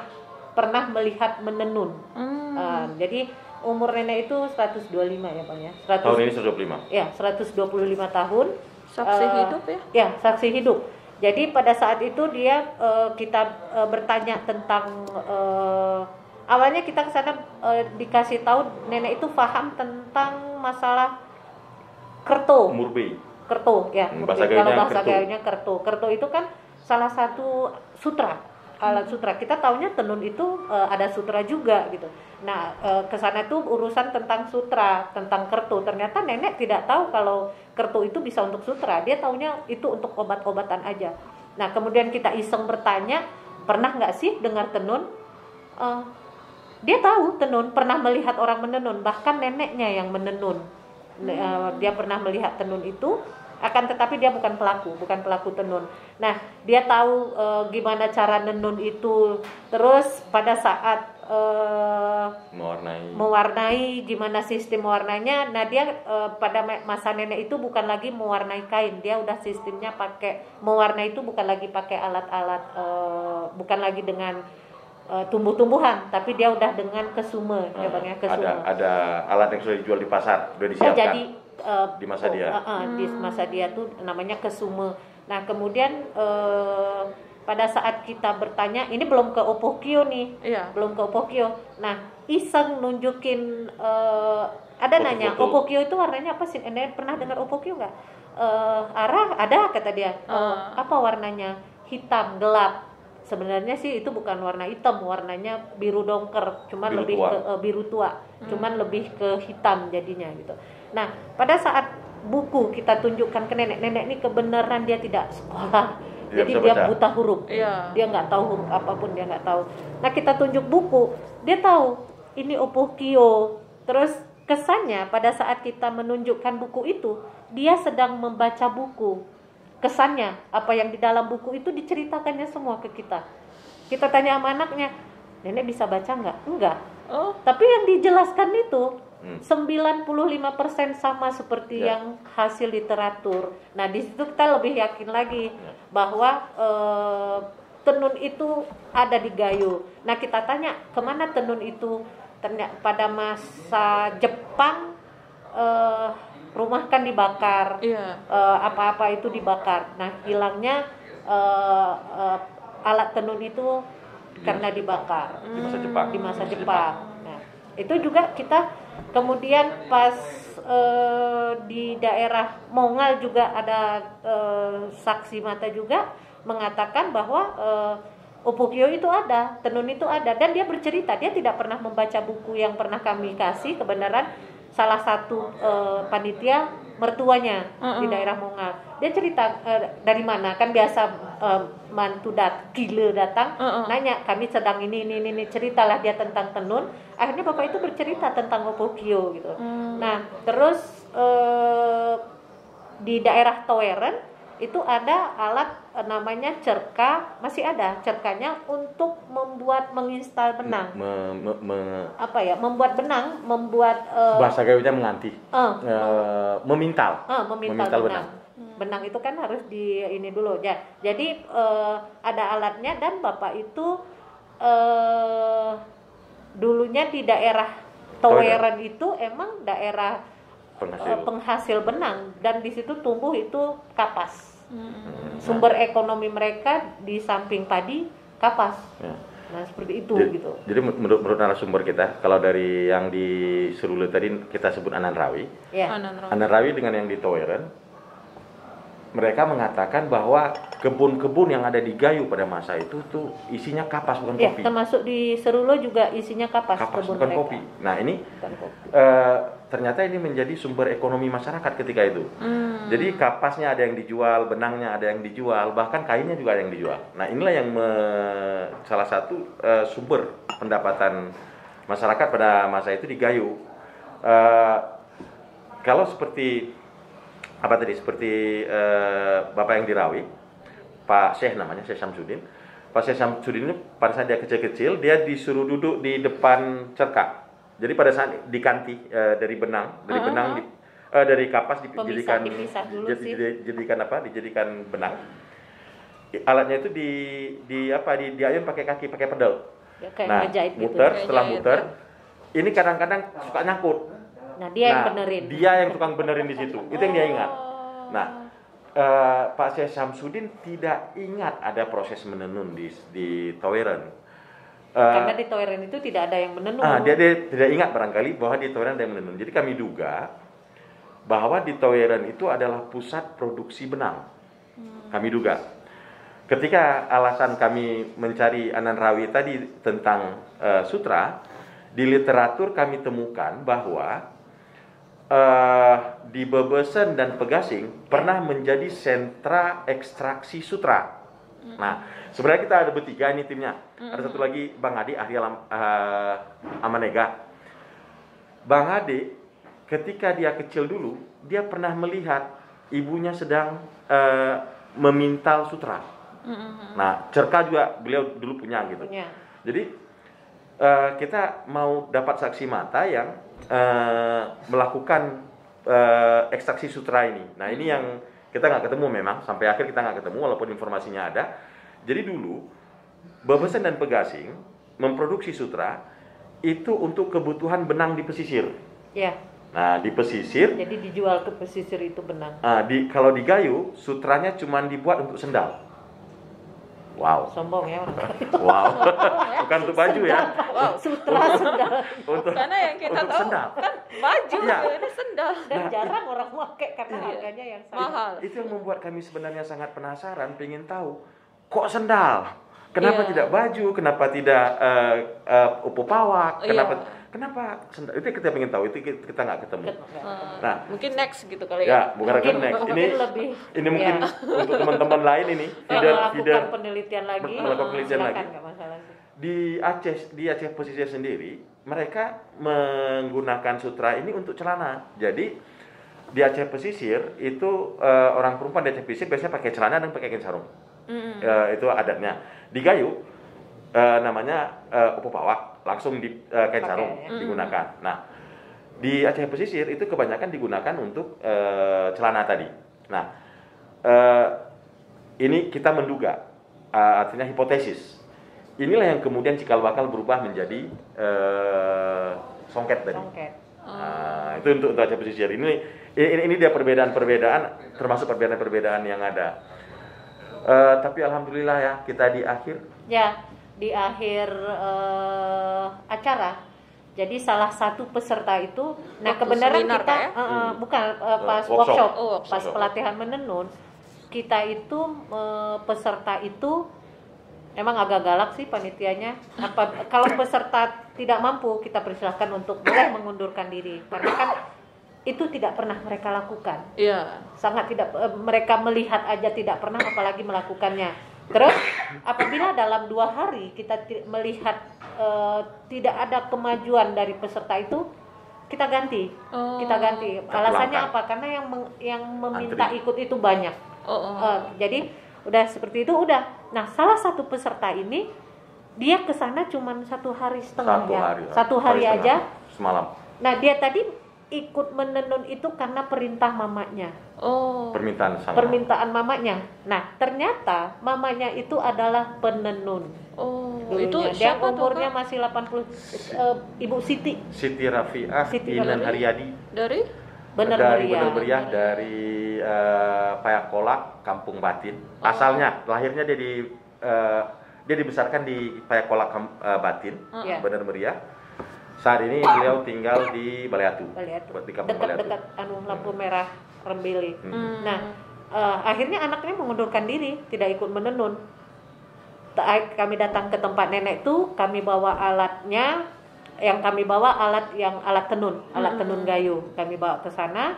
pernah melihat menenun.
Hmm.
Eh, jadi umur nenek itu 125 ya bang ya. 100,
Tahun ini 125.
Ya 125 tahun.
Saksi
Eh,
hidup ya?
Ya saksi hidup. Jadi pada saat itu dia eh, kita eh, bertanya tentang eh, awalnya kita ke sana eh, dikasih tahu nenek itu paham tentang masalah kerto.
Murbei.
kerto ya
Hmm,
murbe.
bahasa
kalau bahasa gayanya kerto. Kerto itu kan salah satu sutra alat sutra. Kita taunya tenun itu eh, ada sutra juga gitu nah eh, ke sana itu urusan tentang sutra tentang kerto ternyata nenek tidak tahu kalau kerto itu bisa untuk sutra. Dia taunya itu untuk obat-obatan aja. Nah kemudian kita iseng bertanya pernah nggak sih dengar tenun? Eh, dia tahu tenun pernah melihat orang menenun bahkan neneknya yang menenun. Ne- eh, dia pernah melihat tenun itu akan tetapi dia bukan pelaku bukan pelaku tenun. Nah dia tahu eh, gimana cara nenun itu. Terus pada saat eh,
Mewarnai.
mewarnai gimana sistem mewarnanya nah dia eh, pada ma- masa nenek itu bukan lagi mewarnai kain dia udah sistemnya pakai mewarnai itu bukan lagi pakai alat-alat eh, bukan lagi dengan eh, tumbuh-tumbuhan tapi dia udah dengan kesume ya bang ya
ada
kesume
ada alat yang sudah dijual di pasar, sudah
Oh,
disiapkan.
jadi eh,
Di masa dia.
eh, eh, di masa dia tuh namanya kesume. Nah kemudian eh, pada saat kita bertanya, ini belum ke Opokyo nih,
Iya.
belum ke Opokyo. Nah iseng nunjukin eh, ada
Foto-foto.
nanya Opokyo itu warnanya apa sih? Anda pernah dengar Opokyo nggak? Eh, arah ada kata dia. Oh,
Ah.
apa warnanya? Hitam gelap. Sebenarnya sih itu bukan warna hitam, warnanya biru dongker, cuman
Biru
lebih
tua.
ke eh, biru tua, cuman lebih ke hitam jadinya gitu. Nah, pada saat buku kita tunjukkan ke nenek, nenek ini kebenaran dia tidak sekolah,
Tidak
jadi dia
baca.
buta huruf,
Iya.
dia nggak tahu huruf apa pun dia nggak tahu. Nah kita tunjuk buku, dia tahu ini opokyo. Terus kesannya pada saat kita menunjukkan buku itu, dia sedang membaca buku. Kesannya apa yang di dalam buku itu diceritakannya semua ke kita. Kita tanya sama anaknya, nenek bisa baca nggak? Enggak.
Oh,
Tapi yang dijelaskan itu
Hmm.
95% sama seperti
Ya.
yang hasil literatur. Nah, di situ kita lebih yakin lagi
Ya.
bahwa eh, tenun itu ada di Gayo. Nah, kita tanya ke mana tenun itu? Ternyata pada masa Jepang eh, rumah kan dibakar,
iya.
eh, apa-apa itu dibakar. Nah, hilangnya eh, eh, alat tenun itu karena dibakar
Di masa Jepang.
di masa Jepang. Nah, itu juga kita kemudian pas eh, di daerah Mongal juga ada eh, saksi mata juga mengatakan bahwa eh, Opokyo itu ada, tenun itu ada dan dia bercerita dia tidak pernah membaca buku yang pernah kami kasih kebenaran salah satu eh, panitia mertuanya di
Mm-mm.
daerah Mongal. Dia cerita eh, dari mana kan biasa eh, mantu dat gila datang
Mm-mm.
nanya kami sedang ini ini ini, ceritalah dia tentang tenun akhirnya bapak itu bercerita tentang opokyo gitu
Hmm.
nah terus eh, di daerah Toweren itu ada alat eh, namanya cerka masih ada cerkanya untuk membuat menginstal benang
Me- me- me-
apa ya membuat benang membuat eh,
bahasa gayanya menganti.
eh,
Eh, memintal.
Ah, memintal,
Memintal
benang. Benang itu kan harus di ini dulu ya. Jadi eh, ada alatnya dan bapak itu eh dulunya di daerah Toweren itu emang daerah
Penghasil.
penghasil benang dan di situ tumbuh itu kapas.
Hmm.
Sumber ekonomi mereka di samping padi kapas.
Ya.
Nah seperti itu
Jadi,
gitu.
jadi menurut, menurut narasumber kita, kalau dari yang di Serule tadi kita sebut Anan Rawi,
Ya.
Anan Rawi.
Anan Rawi dengan yang di Toiren, mereka mengatakan bahwa kebun-kebun yang ada di Gayo pada masa itu tuh isinya kapas bukan
Ya,
kopi.
termasuk di Serulo juga isinya kapas,
Kapas
kebun
bukan
mereka.
kopi. Nah ini
Bukan kopi.
eh, ternyata ini menjadi sumber ekonomi masyarakat ketika itu.
Hmm.
Jadi kapasnya ada yang dijual, benangnya ada yang dijual, bahkan kainnya juga ada yang dijual. Nah inilah yang me- salah satu eh, sumber pendapatan masyarakat pada masa itu di Gayo. Eh, kalau seperti apa tadi seperti eh, bapak yang dirawi, Pak Syekh namanya Syekh Samsudin. Pak Syekh Samsudin ini pada saat dia kecil-kecil dia disuruh duduk di depan cerkak. Jadi pada saat diganti eh, dari benang, dari
Ah,
benang
ah.
di- eh, dari kapas dijadikan dijadikan apa? Dijadikan benang. Alatnya itu di di apa? Di diayun pakai kaki, pakai pedal.
Ya,
nah,
gitu.
muter setelah
jahit,
muter.
ya.
Ini kadang-kadang suka nyangkut.
Nah, dia yang
Nah,
benerin.
Dia yang tukang benerin di situ. Itu yang dia ingat. Nah, eh, Pak Syekh Samsudin tidak ingat ada proses menenun di di Toweren. Eh,
Karena di Toiren itu tidak ada yang menenun.
ah, dia, dia tidak ingat barangkali bahwa di Toweren ada yang menenun. Jadi kami duga bahwa di Toweran itu adalah pusat produksi benang. Kami duga. Ketika alasan kami mencari Anan Rawi tadi tentang eh, sutra, di literatur kami temukan bahwa eh, di Bebesen dan Pegasing pernah menjadi sentra ekstraksi sutra. Nah, sebenarnya kita ada bertiga ini timnya. Ada satu lagi Bang Adi ahli alam eh, Amanega. Bang Adi ketika dia kecil dulu, dia pernah melihat ibunya sedang eh, memintal sutra. Nah, cerka juga beliau dulu punya gitu.
punya
Jadi eh, kita mau dapat saksi mata yang eh, melakukan eh, ekstraksi sutra ini. Nah ini yang kita nggak ketemu memang sampai akhir kita nggak ketemu walaupun informasinya ada. Jadi dulu Babesen dan Pegasing memproduksi sutra itu untuk kebutuhan benang di pesisir.
ya
Nah di pesisir,
jadi dijual ke pesisir itu benang
ah, di kalau di Gayo sutranya cuma dibuat untuk sendal. Wow,
sombong ya orang
wow, bukan untuk baju ya.
Wow.
sutra sendal
Untuk
Karena yang kita
untuk
tahu
sendal.
kan baju,
Iya.
ini sendal.
dan
Nah,
jarang orang pakai karena
Iya.
harganya yang sama
Mahal.
Itu yang membuat kami sebenarnya sangat penasaran, pengen tahu kok sendal? Kenapa
Iya.
tidak baju? Kenapa tidak eh, eh, upu pawak?
Iya.
Kenapa kenapa sendal? Itu kita pengen tahu. Itu kita nggak ketemu.
Eh,
Nah.
mungkin next gitu kali ya.
Ya, bukan
Mungkin-
next. Ini
lebih
ini mungkin
ya.
untuk teman-teman lain ini
melakukan
feeder
penelitian lagi
melakukan penelitian
silakan,
lagi. di Aceh di Aceh pesisir sendiri mereka menggunakan sutra ini untuk celana. Jadi di Aceh pesisir itu eh, orang perempuan di Aceh pesisir biasanya pakai celana dan pakai kain sarung.
Mm-mm.
Eh, itu adatnya. Di Gayo eh, namanya eh, upu pawak, langsung di eh, kain sarung
ya.
digunakan. Nah, di Aceh pesisir itu kebanyakan digunakan untuk eh, celana tadi. Nah, eh, ini kita menduga, eh, artinya hipotesis. Inilah yang kemudian cikal bakal berubah menjadi eh, songket tadi.
Songket.
Nah, itu untuk, untuk Aceh pesisir. Ini ini, ini dia perbedaan-perbedaan, termasuk perbedaan-perbedaan yang ada. Eh, tapi alhamdulillah ya kita di akhir
Ya, di akhir eh, acara. Jadi salah satu peserta itu, nah
Waktu
kebenaran
seminar,
kita
ya?
eh, eh,
Hmm.
bukan eh, pas
Workshop.
workshop,
Oh, workshop.
pas pelatihan menenun, kita itu eh, peserta itu emang agak galak sih panitianya. Apa kalau peserta tidak mampu, kita persilahkan untuk boleh mengundurkan diri, karena kan itu tidak pernah mereka lakukan.
Iya.
sangat tidak eh, mereka melihat aja tidak pernah apalagi melakukannya. Terus apabila dalam dua hari kita melihat eh, tidak ada kemajuan dari peserta itu kita ganti.
Oh.
kita ganti. Alasannya apa? Karena yang meng- yang meminta
Antri.
ikut itu banyak.
Oh, oh.
Eh, jadi udah seperti itu udah. Nah salah satu peserta ini dia ke sana cuma satu hari setengah
satu
ya.
hari
satu hari,
setengah,
aja.
semalam.
Nah dia tadi ikut menenun itu karena perintah mamanya
Oh.
permintaan sama
permintaan mamanya. Nah, ternyata mamanya itu adalah penenun.
Oh,
dulunya.
itu
dia
siapa tuh,
umurnya
Kak?
masih 80 eh, Ibu Siti.
Siti Rafiah
Siti
Inan. Haryadi
Dari
Bener
dari
meriah.
Bener Meriah dari eh, Payakolak Kampung Batin asalnya lahirnya dia di eh, dia dibesarkan di Payakolak Kam- eh, Batin
Iya.
Bener Meriah saat ini beliau tinggal di Baleatu Baleatu
Dekat-dekat anu lampu merah Rembili.
Hmm.
Nah, eh, akhirnya anaknya mengundurkan diri, tidak ikut menenun. Ta- Kami datang ke tempat nenek itu, kami bawa alatnya, yang kami bawa alat yang alat tenun, alat tenun gayo. Kami bawa ke sana,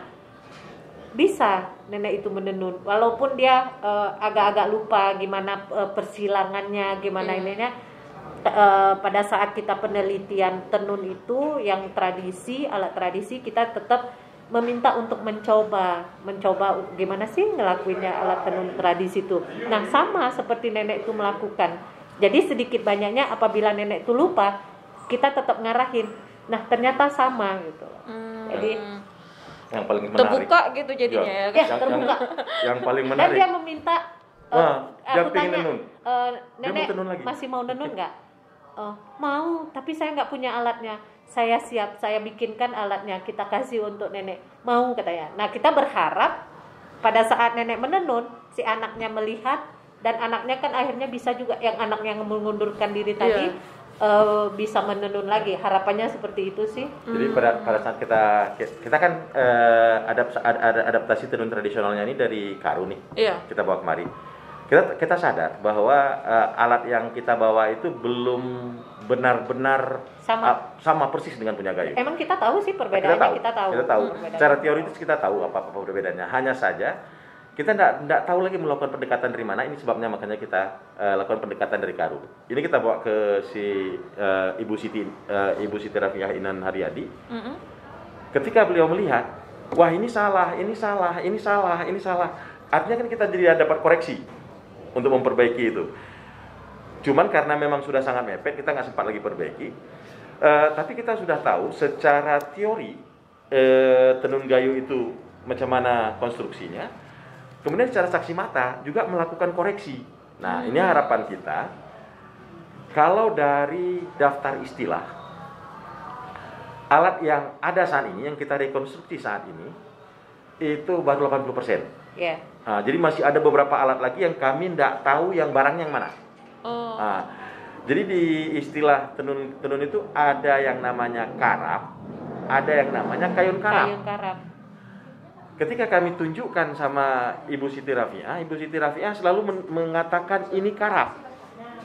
bisa nenek itu menenun, walaupun dia eh, agak-agak lupa gimana eh, persilangannya, gimana
Iya.
ininya. Eh, pada saat kita penelitian tenun itu yang tradisi alat tradisi kita tetap meminta untuk mencoba mencoba gimana sih ngelakuinnya alat tenun tradisi itu nah sama seperti nenek itu melakukan jadi sedikit banyaknya apabila nenek itu lupa kita tetap ngarahin nah ternyata sama gitu
Hmm.
Jadi,
yang paling menarik
terbuka gitu jadinya ya.
Ya,
yang, yang,
terbuka.
yang paling
dan
menarik
dia meminta eh,
Wah, dia
aku
pengen
tanya,
nenun.
eh,
Dia
nenek
mau tenun lagi.
masih mau nenun nggak Oh, mau tapi saya nggak punya alatnya saya siap saya bikinkan alatnya kita kasih untuk nenek mau katanya nah kita berharap pada saat nenek menenun si anaknya melihat dan anaknya kan akhirnya bisa juga yang anak yang mengundurkan diri tadi
Iya.
eh, bisa menenun lagi. Harapannya seperti itu sih.
Jadi pada pada saat kita kita kan eh, adapt, ada adaptasi tenun tradisionalnya ini dari Karu nih.
Iya.
Kita bawa kemari. Kita kita sadar bahwa eh, alat yang kita bawa itu belum benar-benar
Sama.
ah, sama persis dengan punya gayu.
Emang kita tahu sih
kita
perbedaannya,
tahu,
kita tahu.
kita tahu.
perbedaannya.
Secara teoritis kita tahu apa apa perbedaannya. Hanya saja kita tidak tahu lagi melakukan pendekatan dari mana. Ini sebabnya makanya kita eh, lakukan pendekatan dari Karu. Ini kita bawa ke si eh, Ibu Siti eh, Ibu Siti Rafiah Inan Haryadi.
Mm-mm.
Ketika beliau melihat, wah ini salah, ini salah, ini salah, ini salah. Artinya kan kita jadi dapat koreksi untuk memperbaiki itu. Cuman karena memang sudah sangat mepet, kita nggak sempat lagi perbaiki. Eh, tapi kita sudah tahu secara teori eh, tenun gayu itu macam mana konstruksinya. Kemudian secara saksi mata juga melakukan koreksi. Nah ini harapan kita. Kalau dari daftar istilah alat yang ada saat ini, yang kita rekonstruksi saat ini, itu baru 80%.
Ya.
Nah, jadi masih ada beberapa alat lagi yang kami tidak tahu yang barangnya yang mana.
Oh.
Nah, jadi di istilah tenun tenun itu ada yang namanya karap, ada yang namanya kayun karap.
Kayun karap.
Ketika kami tunjukkan sama Ibu Siti Rafiah, Ibu Siti Rafiah selalu men- mengatakan ini karap.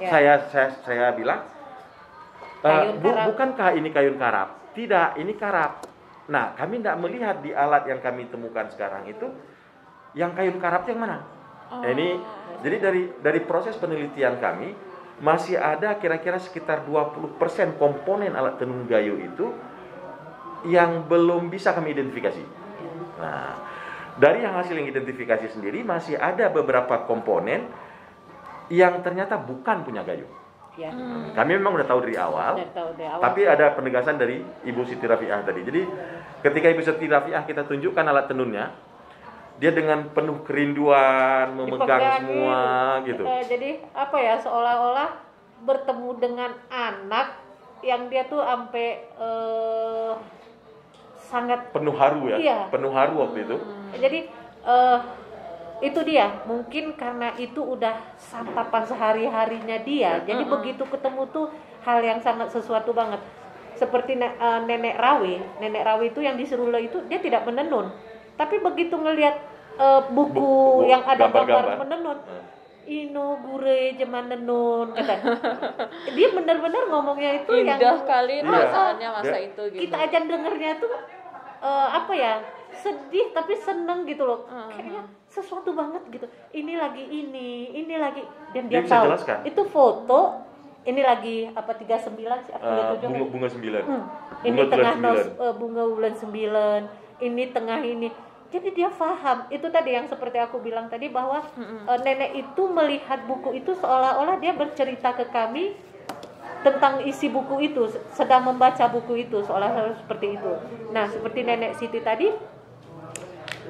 Ya.
Saya saya saya bilang "Eh,
Kayun
bu-
karap."
bukankah ini kayun karap? Tidak, ini karap. Nah, kami tidak melihat di alat yang kami temukan sekarang itu yang kayun karap yang mana.
Oh.
Ini jadi dari dari proses penelitian kami masih ada kira-kira sekitar 20% komponen alat tenun gayo itu yang belum bisa kami identifikasi. Nah, dari yang hasil yang identifikasi sendiri masih ada beberapa komponen yang ternyata bukan punya gayo.
Ya.
Hmm.
Kami memang udah tahu dari awal,
Udah tahu dari awal.
tapi ada penegasan dari Ibu Siti Rafiah tadi. Jadi ketika Ibu Siti Rafiah kita tunjukkan alat tenunnya, dia dengan penuh kerinduan memegang
Dipegangin.
semua gitu.
Eh, jadi apa ya seolah-olah bertemu dengan anak yang dia tuh sampai eh, sangat
Penuh haru ya,
Iya.
penuh haru waktu itu.
jadi eh, itu dia. Mungkin karena itu udah santapan sehari harinya dia jadi begitu ketemu tuh hal yang sangat sesuatu banget. Seperti ne- eh, nenek Rawi. Nenek Rawi itu yang di Serula itu dia tidak menenun tapi begitu ngelihat eh, buku
Bu- bu-
yang ada gambar
gambar-gambar.
menenun
Hmm.
Ino gure jeman nenun kata dia benar-benar ngomongnya itu yang
Indah kali
Iya.
perasaannya masa
Dia-
itu gitu.
kita aja dengernya tuh eh, apa ya sedih tapi seneng gitu loh
Hmm.
kayaknya sesuatu banget gitu ini lagi ini ini lagi dan
Dia
dia, tahu
jelaskan.
itu foto ini lagi apa 39 sih apa
Eh,
37
bunga bunga sembilan.
Hmm.
Bunga
ini
bulan
tengah nos,
sembilan.
eh, bunga bulan 9 ini tengah ini. Jadi dia paham itu tadi yang seperti aku bilang tadi bahwa eh, nenek itu melihat buku itu seolah-olah dia bercerita ke kami tentang isi buku itu sedang membaca buku itu seolah-olah seperti itu. Nah seperti nenek Siti tadi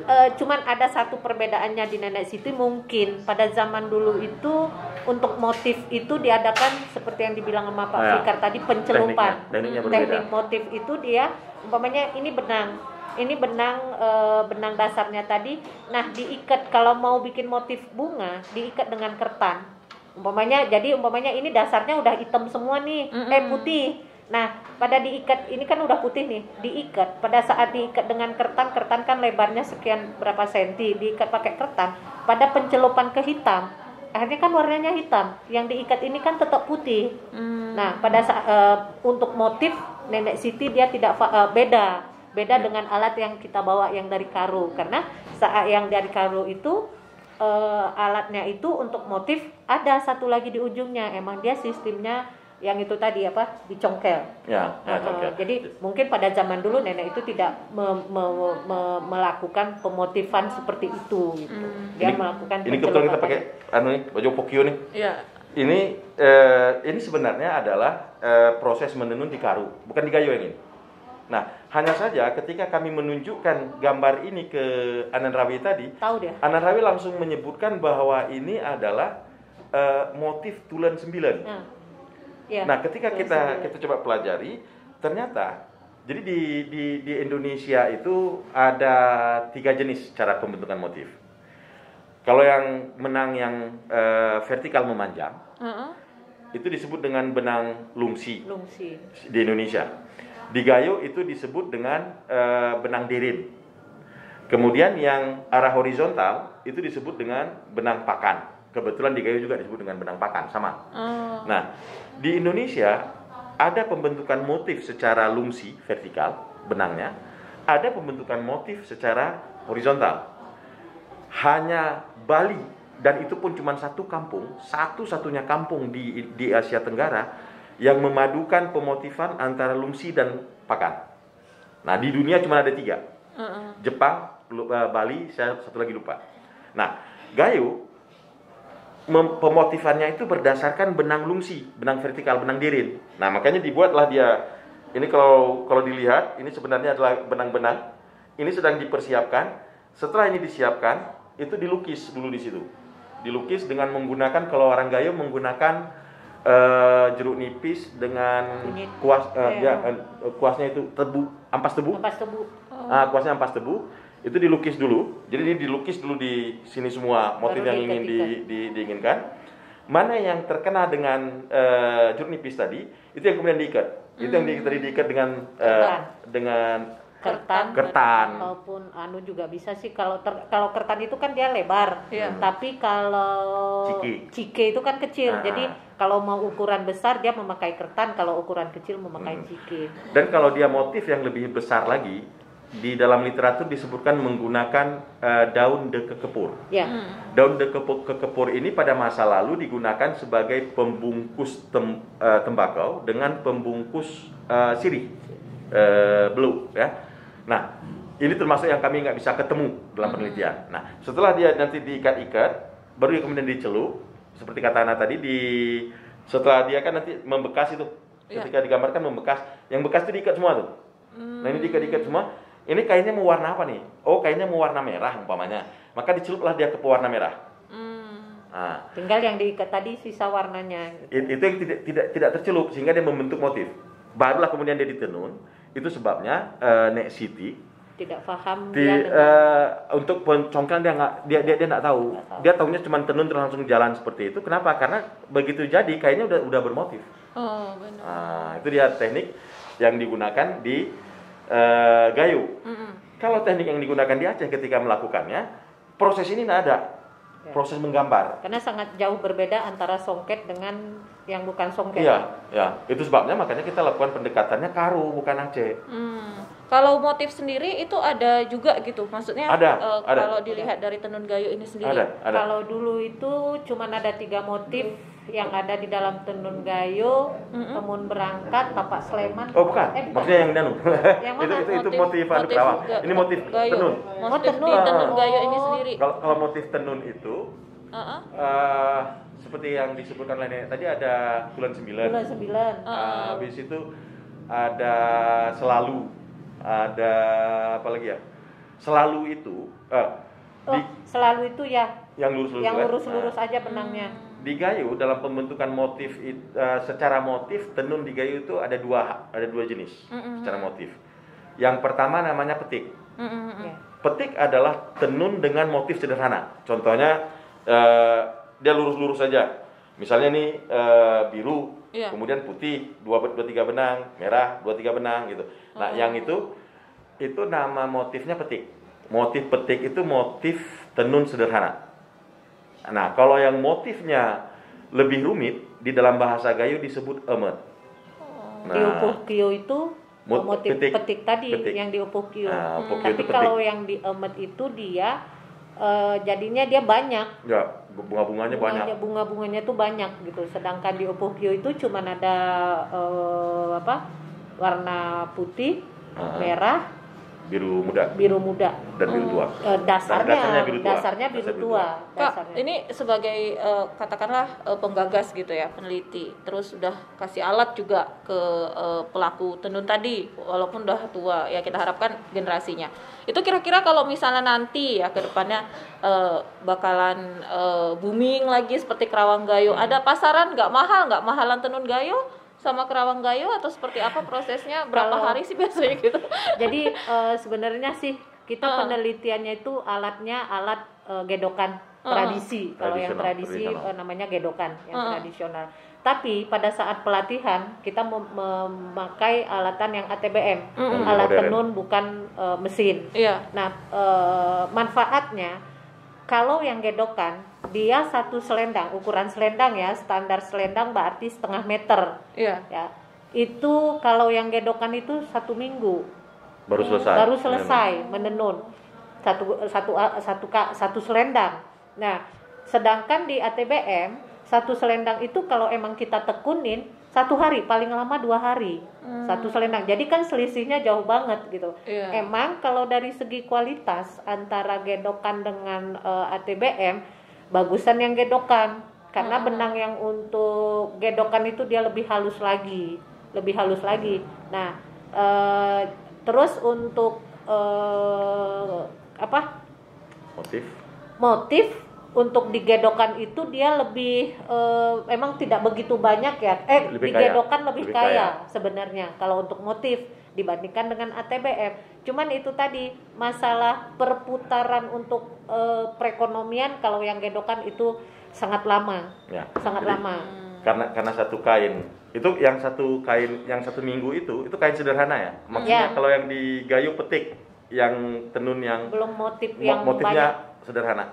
eh, cuman ada satu perbedaannya di nenek Siti. Mungkin pada zaman dulu itu untuk motif itu diadakan seperti yang dibilang sama Pak
Ya.
Fikar tadi pencelupan.
Tekniknya- tekniknya berbeda.
teknik motif itu dia umpamanya ini benang ini benang eh, benang dasarnya tadi. Nah diikat kalau mau bikin motif bunga diikat dengan kertan umpamanya jadi umpamanya ini dasarnya udah hitam semua nih. Eh putih. Nah pada diikat ini kan udah putih nih. Diikat. Pada saat diikat dengan kertan kertan kan lebarnya sekian berapa senti. Diikat pakai kertan pada pencelupan ke hitam. Akhirnya kan warnanya hitam. Yang diikat ini kan tetap putih.
Hmm.
Nah, pada saat eh, untuk motif Nenek Siti dia tidak eh, beda, beda dengan alat yang kita bawa yang dari Karo karena saat yang dari Karo itu eh, alatnya itu untuk motif ada satu lagi di ujungnya. Emang dia sistemnya yang itu tadi apa dicongkel.
Ya, ya,
Eh,
oke.
Jadi mungkin pada zaman dulu nenek itu tidak me- me- me- melakukan pemotifan seperti itu. Gitu. Dia
Ini-
melakukan
Ini kebetulan kita pakai anu nih, baju pokio nih.
Iya.
Ini eh, ini sebenarnya adalah eh, proses menenun di karu, bukan di gayo yang ini. Nah, hanya saja ketika kami menunjukkan gambar ini ke Anan Rawi tadi,
Tahu dia.
Anan Rawi langsung menyebutkan bahwa ini adalah eh, motif tulen sembilan.
Nah, ya,
Nah, ketika
tulen
kita
sembilan.
kita coba pelajari, ternyata jadi di di di Indonesia itu ada tiga jenis cara pembentukan motif. Kalau yang menang yang eh, vertikal memanjang,
Heeh.
itu disebut dengan benang lungsi
lungsi
di Indonesia. Di Gayo itu disebut dengan eh, benang dirin. Kemudian yang arah horizontal itu disebut dengan benang pakan. Kebetulan di Gayo juga disebut dengan benang pakan, sama.
Oh.
Nah, di Indonesia ada pembentukan motif secara lungsi vertikal benangnya, ada pembentukan motif secara horizontal. Hanya Bali dan itu pun cuma satu kampung, satu-satunya kampung di di Asia Tenggara yang memadukan pemotifan antara lungsi dan pakan. Nah, di dunia cuma ada tiga.
Heeh.
Jepang, lu- eh, Bali, saya satu lagi lupa. Nah, Gayo pemotifannya itu berdasarkan benang lungsi, benang vertikal, benang dirin. Nah, makanya dibuatlah dia. Ini kalau kalau dilihat, ini sebenarnya adalah benang-benang. Ini sedang dipersiapkan. Setelah ini disiapkan, itu dilukis dulu di situ. Dilukis dengan menggunakan kalau orang Gayo menggunakan eh, jeruk nipis dengan
Kunyit.
kuas eh,
Iya.
ya, eh, kuasnya itu tebu, ampas tebu.
ampas tebu
Ah, kuasnya ampas tebu itu dilukis dulu. Jadi ini dilukis dulu di sini semua motif
Baru
yang ingin di, di- diinginkan. Mana yang terkena dengan eh, jeruk nipis tadi, itu yang kemudian diikat. Itu yang di, tadi diikat dengan eh,
Ketan.
dengan
kertan
Kertan.
maupun anu juga bisa sih kalau ter- kalau kertan itu kan dia lebar
Iya.
tapi kalau
Ciki.
cike itu kan kecil
Ah.
jadi kalau mau ukuran besar dia memakai kertan kalau ukuran kecil memakai
Hmm. dan kalau dia motif yang lebih besar lagi di dalam literatur disebutkan menggunakan eh, daun de kekepur.
ya
Daun de kekepur ini pada masa lalu digunakan sebagai pembungkus tem- eh, tembakau dengan pembungkus eh, sirih eh, blue ya. Nah, ini termasuk yang kami nggak bisa ketemu dalam penelitian. Nah, setelah dia nanti diikat-ikat, baru dia kemudian dicelup seperti kata Ana tadi di setelah dia kan nanti membekas itu
Iya.
ketika digambarkan membekas, yang bekas itu diikat semua tuh. Nah ini diikat-ikat semua. Ini kainnya mau warna apa nih? Oh kainnya mau warna merah umpamanya. Maka diceluplah dia ke pewarna merah.
Hmm.
Nah,
tinggal yang diikat tadi sisa warnanya gitu.
it- itu yang tidak tidak tidak tercelup sehingga dia membentuk motif. Barulah kemudian dia ditenun. Itu sebabnya eh, Nek Siti
tidak paham
di
dia dengan
eh, untuk pencongkelan dia nggak dia dia dia nggak tahu.
Nggak tahu.
Dia tahunya cuma tenun terus langsung jalan seperti itu. Kenapa? Karena begitu jadi kainnya udah udah bermotif.
Oh, benar.
Nah, itu dia teknik yang digunakan di eh, Gayo.
Mm-mm.
Kalau teknik yang digunakan di Aceh ketika melakukannya, proses ini tidak ada.
Ya.
Proses menggambar.
karena sangat jauh berbeda antara songket dengan yang bukan songket
Iya, ya. Itu sebabnya makanya kita lakukan pendekatannya Karo bukan Aceh.
Hmm. Kalau motif sendiri itu ada juga gitu, maksudnya
Ada,
eh,
ada.
kalau dilihat dari tenun gayo ini sendiri.
Ada, ada.
Kalau dulu itu cuma ada tiga motif yang ada di dalam tenun gayo,
Mm-mm.
temun berangkat, tapak sleman.
Oh bukan,
Eh, bukan.
maksudnya yang danu.
Yang
itu
mana?
itu itu motif
motif
Ini motif
gayo.
tenun.
Motif
tenun.
di tenun
Ah.
gayo ini sendiri.
Kalau kalau motif tenun itu
Heeh.
eh, seperti yang disebutkan Nenek tadi ada bulan sembilan.
Bulan sembilan.
Ah, habis itu ada selalu ada apa lagi ya? Selalu itu eh,
Oh,
di
selalu itu ya,
yang lurus-lurus
yang
kan?
lurus-lurus
Nah,
aja benangnya.
di Gayo dalam pembentukan motif eh, secara motif tenun di Gayo itu ada dua ada dua jenis
Mm-mm.
secara motif. Yang pertama namanya petik.
Mm-mm.
Ya.
Petik adalah tenun dengan motif sederhana. Contohnya eh, dia lurus-lurus saja. Misalnya nih eh, biru,
Iya.
kemudian putih, dua dua tiga benang, merah dua tiga benang gitu. Nah
Oh.
yang itu itu nama motifnya petik. Motif petik itu motif tenun sederhana. Nah kalau yang motifnya lebih rumit di dalam bahasa Gayo disebut emet.
di upuh kio itu
Mot-
motif
petik.
petik, tadi
Petik.
yang di upuh kio.
Nah,
Hmm, Tapi kalau yang di emet itu dia eh, jadinya dia banyak.
Ya bunga-bunganya banyak.
Bunganya, bunga-bunganya tuh banyak gitu. Sedangkan di kio itu cuman ada eh, apa? warna putih,
Ah.
merah,
Biru muda
biru muda.
dan biru tua.
Eh, dasarnya,
dasarnya biru tua.
dasarnya biru tua.
Kak,
dasarnya.
ini sebagai eh, katakanlah eh, penggagas gitu ya, peneliti. Terus udah kasih alat juga ke eh, pelaku tenun tadi, walaupun udah tua ya kita harapkan generasinya. Itu kira-kira kalau misalnya nanti ya ke depannya eh, bakalan eh, booming lagi seperti Kerawang Gayo, ada pasaran nggak mahal nggak mahalan tenun Gayo sama Kerawang Gayo atau seperti apa prosesnya? Berapa
Kalau-
hari sih biasanya gitu?
Jadi eh, sebenarnya sih kita
Ah.
penelitiannya itu alatnya alat eh, gedokan.
Uh-uh.
tradisi kalau yang tradisi eh, namanya gedokan yang
Uh-uh.
tradisional tapi pada saat pelatihan kita mem- memakai alatan yang ATBM
Mm-mm.
alat tenun bukan eh, mesin
Iya.
Nah, eh, manfaatnya kalau yang gedokan dia satu selendang, ukuran selendang ya, standar selendang berarti setengah meter
Iya.
ya. Itu kalau yang gedokan itu satu minggu
baru selesai
baru selesai menenun satu satu satu ka- satu selendang. Nah, sedangkan di ATBM satu selendang itu kalau emang kita tekunin satu hari paling lama dua hari satu selendang. Jadi kan selisihnya jauh banget gitu.
Iya.
Emang kalau dari segi kualitas antara gedokan dengan eh, ATBM bagusan yang gedokan karena benang yang untuk gedokan itu dia lebih halus lagi, lebih halus lagi. Nah, eh, terus untuk eh, apa
motif
motif untuk digedokan itu dia lebih eh, emang tidak begitu banyak ya. Eh
Lebih kaya.
digedokan lebih,
Lebih
kaya,
kaya.
sebenarnya kalau untuk motif dibandingkan dengan ATBM cuman itu tadi masalah perputaran untuk eh, perekonomian kalau yang gedokan itu sangat lama.
Ya.
Sangat
Jadi,
lama.
karena karena satu kain. Itu yang satu kain yang satu minggu itu itu kain sederhana ya? Maksudnya
Ya.
kalau yang di gayo petik yang tenun yang
belum motif
mo-
yang
motifnya
banyak.
sederhana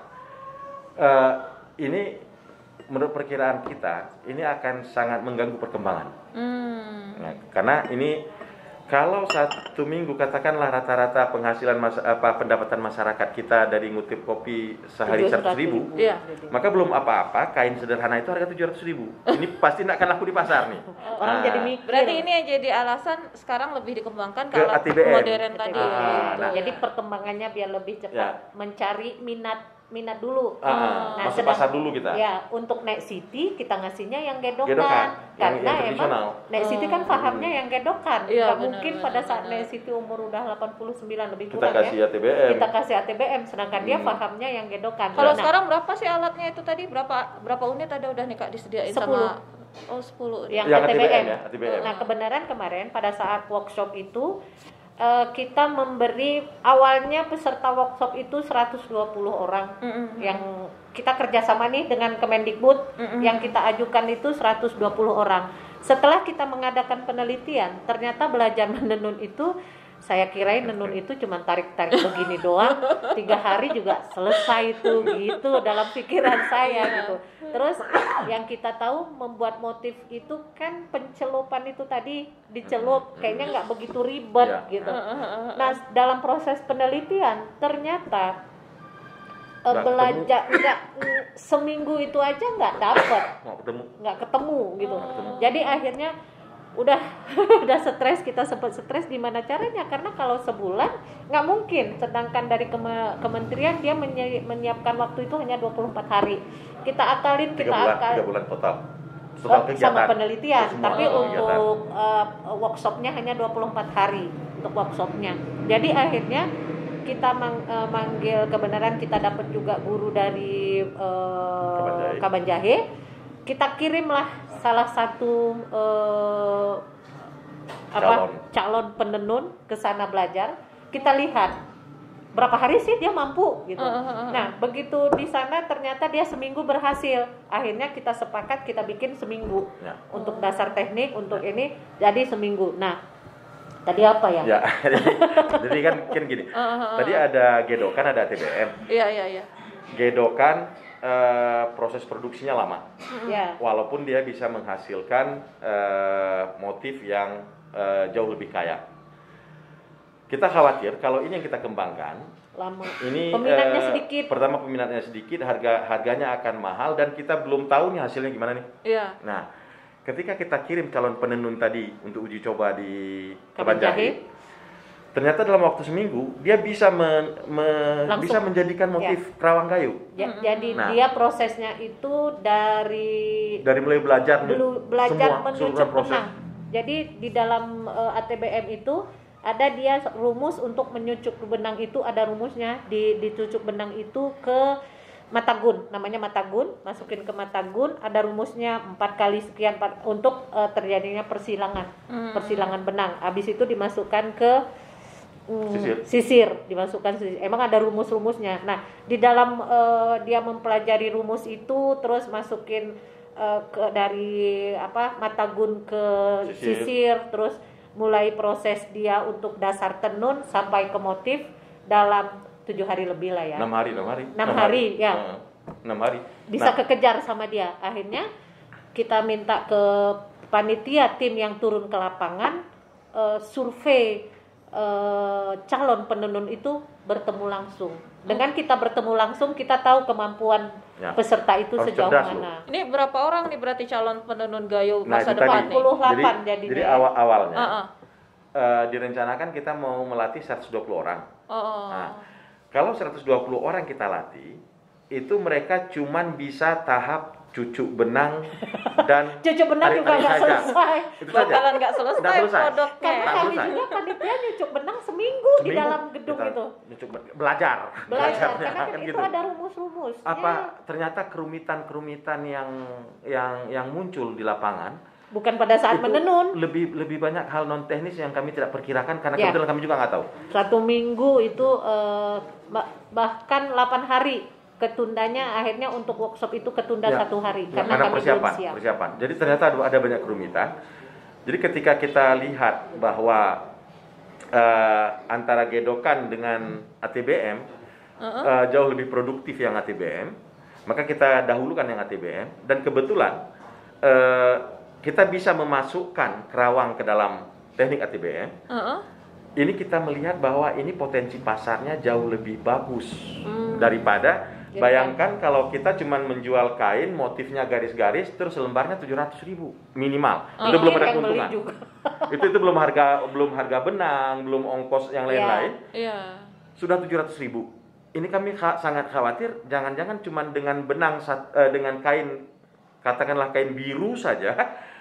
Eh, ini menurut perkiraan kita ini akan sangat mengganggu perkembangan
Hmm.
Nah, karena ini kalau satu minggu katakanlah rata-rata penghasilan mas- apa pendapatan masyarakat kita dari ngutip kopi sehari 100 ribu,
Iya.
maka belum apa-apa kain sederhana itu harga 700 ribu. Ini pasti tidak akan laku di pasar nih.
orang
Nah,
jadi mikir
Berarti ini yang jadi alasan sekarang lebih dikembangkan ke,
ATBM.
modern tadi.
Ah,
gitu.
nah.
jadi perkembangannya biar lebih cepat
Ya.
mencari minat minat dulu
Ah,
Nah,
masuk
sedang-
pasar dulu kita.
Ya, untuk Nek City kita ngasihnya yang gedokan.
Gedokan, yang-
Karena
yang
emang. Nek City kan pahamnya yang gedokan.
Iya,
Nggak
benar,
mungkin
benar,
pada saat. Nek City umur udah 89 lebih
Kita
kurang
kasih
ya.
ATBM.
Kita kasih ATBM sedangkan dia
Hmm.
pahamnya yang gedokan.
Kalau
Nah,
sekarang berapa sih alatnya itu tadi? Berapa berapa unit ada udah nih Kak disediain
Sepuluh.
sama Oh, 10.
yang,
Yang
ATBM.
ATBM ya, ATBM.
Nah, kebenaran kemarin pada saat workshop itu eh, kita memberi awalnya peserta workshop itu 120 orang
Mm-mm.
yang kita kerjasama nih dengan Kemendikbud
Mm-mm.
yang kita ajukan itu 120 orang. Setelah kita mengadakan penelitian, ternyata belajar menenun itu saya kirain nenun itu cuma tarik-tarik begini doang, tiga hari juga selesai tuh gitu dalam pikiran saya gitu. Terus yang kita tahu membuat motif itu kan pencelupan itu tadi dicelup kayaknya nggak begitu ribet
Ya.
gitu. Nah dalam proses penelitian ternyata eh,
Nggak
belajar nggak mm, seminggu itu aja nggak dapet
Mau ketemu.
nggak ketemu gitu
ketemu.
jadi akhirnya udah udah stres kita sempat stres gimana caranya? Karena kalau sebulan nggak mungkin. Sedangkan dari keme- kementerian dia menyi- menyiapkan waktu itu hanya 24 hari. Kita akalin kita
bulan,
akal
bulan total.
Oh,
Total
sama penelitian.
Semua
tapi
kegiatan.
untuk uh, workshopnya hanya 24 hari untuk workshopnya. Jadi akhirnya kita mang- uh, manggil kebenaran kita dapat juga guru dari uh,
Kabanjahe.
Kabanjahe. Kita kirimlah salah satu uh, apa
Calon.
calon penenun ke sana belajar kita lihat berapa hari sih dia mampu gitu.
Uh, uh, uh.
Nah, begitu di sana ternyata dia seminggu berhasil. Akhirnya kita sepakat kita bikin seminggu
Ya.
untuk dasar teknik untuk ini jadi seminggu. Nah, tadi apa ya?
Ya, jadi, jadi kan kan gini. Tadi ada gedokan, ada ATBM.
Iya, iya, iya.
Gedokan eh, proses produksinya lama.
Ya.
Walaupun dia bisa menghasilkan eh, motif yang eh, jauh lebih kaya. Kita khawatir kalau ini yang kita kembangkan,
Lama.
ini
Peminatnya sedikit.
Pertama peminatnya sedikit, harga harganya akan mahal dan kita belum tahu nih hasilnya gimana nih.
Iya.
Nah, ketika kita kirim calon penenun tadi untuk uji coba di
Kabanjahe.
Kabanjahe, ternyata dalam waktu seminggu dia bisa men- me-
Langsung.
bisa menjadikan motif kerawang kayu.
Ja- jadi
Nah.
dia prosesnya itu dari
Dari mulai belajar
dulu belajar
semua proses.
benang. Jadi di dalam eh, ATBM itu ada dia rumus untuk menyucuk benang itu ada rumusnya di dicucuk benang itu ke matagun namanya matagun masukin ke matagun ada rumusnya empat kali sekian empat- untuk eh, terjadinya persilangan
Hmm.
persilangan benang habis itu dimasukkan ke mm,
Sisir.
sisir dimasukkan sisir. Emang ada rumus-rumusnya. Nah, di dalam eh, dia mempelajari rumus itu terus masukin eh, ke dari apa matagun ke
Sisir.
sisir. terus mulai proses dia untuk dasar tenun sampai ke motif dalam tujuh hari lebih lah ya.
enam hari enam hari
Enam hari, ya.
Heeh. enam hari
Bisa
Nah,
kekejar sama dia. Akhirnya kita minta ke panitia tim yang turun ke lapangan eh, survei eh, calon penenun itu bertemu langsung. Dengan kita bertemu langsung kita tahu kemampuan
Ya.
peserta itu
Harus
sejauh
cerdas
mana.
Ini berapa orang nih berarti calon penenun gayo
nah
masa depan nih?
48
jadi,
jadinya.
jadi awal awalnya
Heeh.
eh, direncanakan kita mau melatih 120 orang
Oh.
Nah, kalau 120 orang kita latih, itu mereka cuman bisa tahap cucuk benang dan
Cucu benar juga nggak selesai.
Itu saja.
Bakalan nggak selesai,
Nggak selesai.
produknya.
Karena kami
selesai.
juga panitia nyucuk benang seminggu, di
Seminggu
dalam gedung
kita
itu.
nyucuk belajar.
Belajar karena kan itu
gitu.
ada rumus-rumus.
Apa
Ya,
ternyata kerumitan-kerumitan yang yang yang muncul di lapangan
bukan pada saat
itu
menenun.
lebih lebih banyak hal non teknis yang kami tidak perkirakan karena
Ya.
kebetulan kami juga nggak tahu.
satu minggu itu eh, ba- bahkan 8 hari ketundanya akhirnya untuk workshop itu ketunda
Ya.
satu hari
Ya,
karena, kami
persiapan,
belum siap.
persiapan. Jadi ternyata ada, banyak kerumitan. Jadi ketika kita lihat bahwa eh, antara gedokan dengan ATBM eh, jauh lebih produktif yang ATBM, maka kita dahulukan yang ATBM dan kebetulan eh, kita bisa memasukkan kerawang ke dalam teknik ATBM.
Heeh.
Ini kita melihat bahwa ini potensi pasarnya jauh lebih bagus
Hmm.
daripada
Jadi
bayangkan kalau kita cuma menjual kain motifnya garis-garis terus lembarnya 700.000 ribu minimal
Oh,
itu belum ada keuntungan itu itu belum harga belum harga benang belum ongkos yang
Iya.
lain-lain
Iya.
sudah 700.000 ribu ini kami kha- sangat khawatir jangan-jangan cuma dengan benang eh, dengan kain katakanlah kain biru saja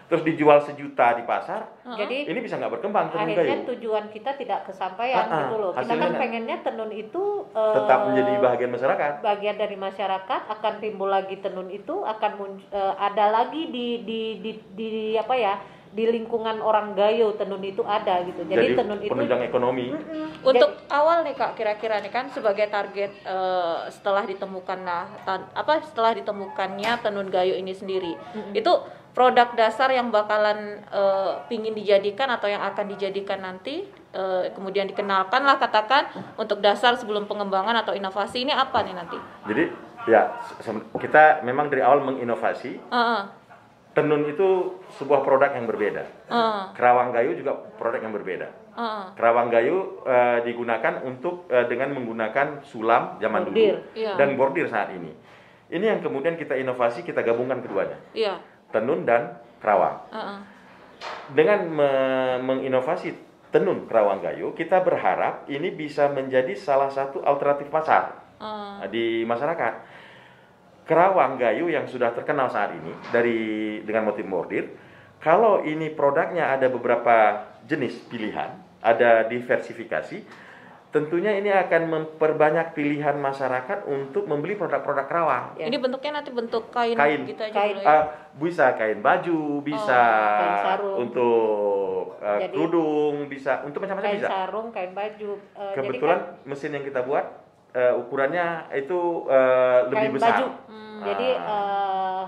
terus dijual sejuta di pasar
Jadi
ini bisa nggak berkembang tenun
akhirnya
kayu
tujuan kita tidak kesampaian
ah,
gitu loh. Kita kan pengennya tenun itu eh,
tetap menjadi bagian masyarakat.
bagian dari masyarakat akan timbul lagi tenun itu akan mun- eh, ada lagi di, di di di apa ya di lingkungan orang gayo tenun itu ada gitu. Jadi,
jadi
tenun itu
penunjang ekonomi.
Mm,
Untuk
jadi-
awal nih kak, kira-kira nih kan sebagai target eh, setelah ditemukan nah tan- apa setelah ditemukannya tenun gayo ini sendiri, itu produk dasar yang bakalan eh, pingin dijadikan atau yang akan dijadikan nanti, eh, kemudian dikenalkan lah katakan untuk dasar sebelum pengembangan atau inovasi ini apa nih nanti?
Jadi ya kita memang dari awal menginovasi
Heeh,
tenun itu sebuah produk yang berbeda.
heeh,
Kerawang gayu juga produk yang berbeda.
heeh.
Kerawang gayu eh, digunakan untuk eh, dengan menggunakan sulam zaman
Bordir,
dulu
iya.
dan bordir saat ini. Ini yang kemudian kita inovasi kita gabungkan keduanya,
Iya,
tenun dan kerawang.
heeh.
Dengan me- menginovasi tenun kerawang gayu, kita berharap ini bisa menjadi salah satu alternatif pasar
heeh.
di masyarakat. Kerawang gayu yang sudah terkenal saat ini dari dengan motif bordir, kalau ini produknya ada beberapa jenis pilihan, ada diversifikasi, tentunya ini akan memperbanyak pilihan masyarakat untuk membeli produk-produk kerawang.
Ya.
Ini bentuknya nanti bentuk kain,
Kain.
gitu aja
Kain.
dulu ya.
Ah, bisa kain baju, bisa
Oh, kain sarung.
untuk uh,
Jadi-
kerudung, bisa untuk macam-macam
kain
bisa.
sarung, kain baju. Jadi
Kebetulan
kan
mesin yang kita buat eh, ukurannya itu eh, lebih
kain
besar.
baju.
Hmm.
Jadi
Ah.
eh,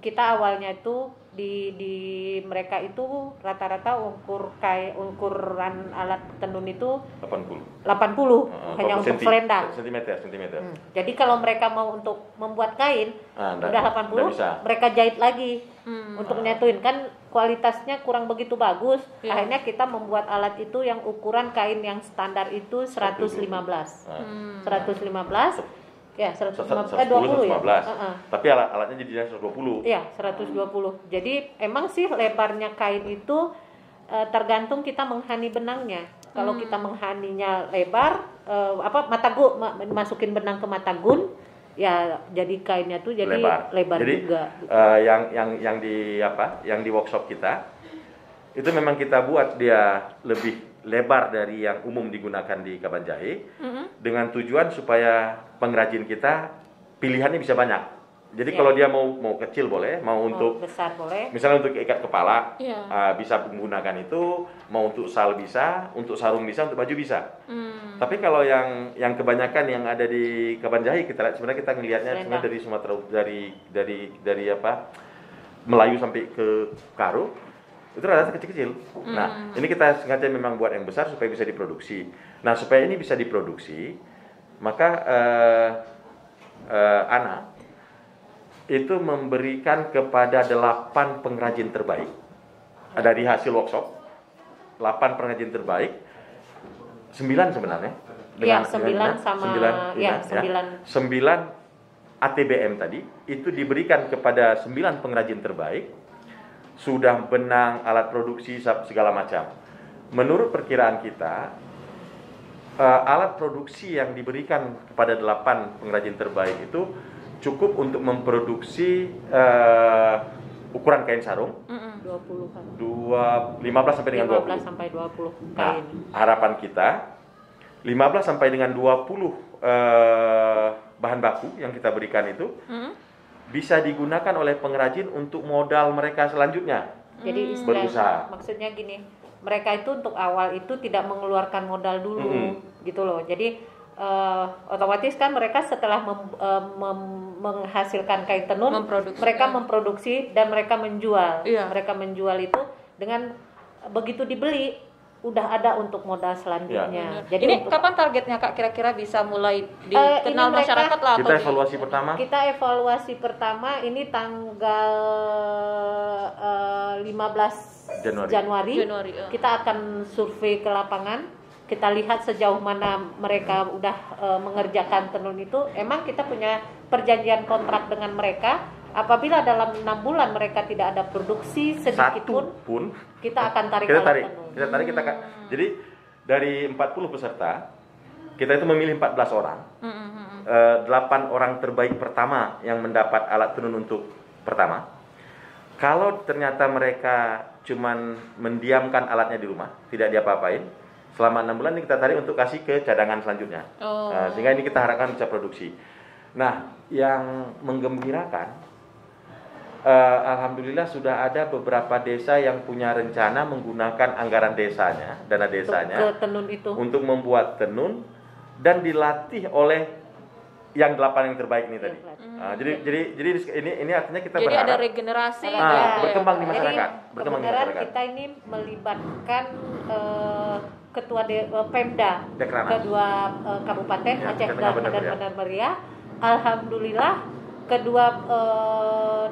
kita awalnya itu di di mereka itu rata-rata ukur kain ukuran alat tenun itu
80.
80
Eh,
hanya untuk
senti-
selendang.
Sentimeter, sentimeter.
Hmm. Jadi kalau mereka mau untuk membuat kain
nggak-
udah
nggak
80
bisa.
mereka jahit lagi
Hmm.
untuk nyatuin kan kualitasnya kurang begitu bagus.
Iya.
Akhirnya kita membuat alat itu yang ukuran kain yang standar itu 115.
Ah.
Hmm.
115 ya 115 eh
110,
20 ya.
115.
Heeh.
Tapi alat alatnya jadi 120.
Iya, 120. Jadi emang sih lebarnya kain itu eh, tergantung kita menghani benangnya. Kalau kita menghaninya lebar, eh, apa matagun ma- masukin benang ke matagun, ya jadi kainnya tuh jadi lebar,
Jadi
juga.
eh, yang yang yang di apa? Yang di workshop kita itu memang kita buat dia lebih lebar dari yang umum digunakan di kaban jahe
Mhm.
dengan tujuan supaya pengrajin kita pilihannya bisa banyak. Jadi
Iya.
kalau dia mau mau kecil boleh, mau
Mau
untuk
besar boleh.
misalnya untuk ikat kepala
Iya.
uh, bisa menggunakan itu, mau untuk sal bisa, untuk sarung bisa, untuk baju bisa.
Hmm.
Tapi kalau yang yang kebanyakan yang ada di Kabanjahi kita lihat sebenarnya kita ngelihatnya
Selendang.
sebenarnya dari Sumatera dari dari dari apa Melayu sampai ke Karo itu rata-rata kecil-kecil. Nah, ini kita sengaja memang buat yang besar supaya bisa diproduksi. Nah, supaya ini bisa diproduksi, maka eh, eh, Ana itu memberikan kepada delapan pengrajin terbaik dari hasil workshop, delapan pengrajin terbaik, sembilan sebenarnya.
Iya, sembilan
Ina,
sama-
sembilan,
iya,
Ina,
sembilan.
sembilan ATBM tadi itu diberikan kepada sembilan pengrajin terbaik, sudah benang, alat produksi segala macam. Menurut perkiraan kita, eh, alat produksi yang diberikan kepada delapan pengrajin terbaik itu cukup untuk memproduksi eh, ukuran kain sarung
Mm-mm.
20-an.
dua 15 sampai dengan
15
20.
sampai 20
Nah,
kain.
harapan kita 15 sampai dengan 20 eh, bahan baku yang kita berikan itu
Mm-mm.
Bisa digunakan oleh pengrajin untuk modal mereka selanjutnya.
Jadi
Hmm.
istilah
Berusaha.
maksudnya gini, mereka itu untuk awal itu tidak mengeluarkan modal dulu
Mm-mm.
gitu loh. Jadi eh, otomatis kan mereka setelah mem- eh, mem- menghasilkan kain tenun,
Memproduksi.
mereka memproduksi dan mereka menjual.
Iya.
Mereka menjual itu dengan begitu dibeli udah ada untuk modal selanjutnya.
Benar.
Jadi
ini
untuk-
kapan targetnya kak kira-kira bisa mulai
ini
dikenal
mereka-
masyarakat lah
Kita
atau di-
evaluasi pertama
Kita evaluasi pertama ini tanggal eh, 15
Januari.
Januari.
Januari, ya.
Kita akan survei ke lapangan. Kita lihat sejauh mana mereka udah eh, mengerjakan tenun itu. Emang kita punya perjanjian kontrak dengan mereka. Apabila dalam enam bulan mereka tidak ada produksi sedikit
satu
pun,
pun
kita akan tarik
kita
alat
tarik.
tenun.
Kita tarik kita ka- Jadi dari 40 peserta kita itu memilih 14 orang.
Mm-mm, mm-mm.
Eh, delapan orang terbaik pertama yang mendapat alat tenun untuk pertama. Kalau ternyata mereka cuman mendiamkan alatnya di rumah, tidak diapa-apain, selama enam bulan ini kita tarik untuk kasih ke cadangan selanjutnya.
Oh.
Eh, sehingga ini kita harapkan bisa produksi. Nah, yang menggembirakan, eh, alhamdulillah sudah ada beberapa desa yang punya rencana menggunakan anggaran desanya, dana
Untuk
desanya,
ke tenun itu.
untuk membuat tenun dan dilatih oleh yang delapan yang terbaik ini tadi. Ah, jadi jadi jadi ini ini artinya kita
Jadi ada
berharap
regenerasi.
Ah,
gitu ya.
berkembang di
Jadi
masyarakat, berkembang di masyarakat.
kita ini melibatkan eh, ketua de- eh, Pemda
Dekranas.
kedua eh, kabupaten
Ya,
Aceh dan
Benar
Benar Meriah. Alhamdulillah kedua eh,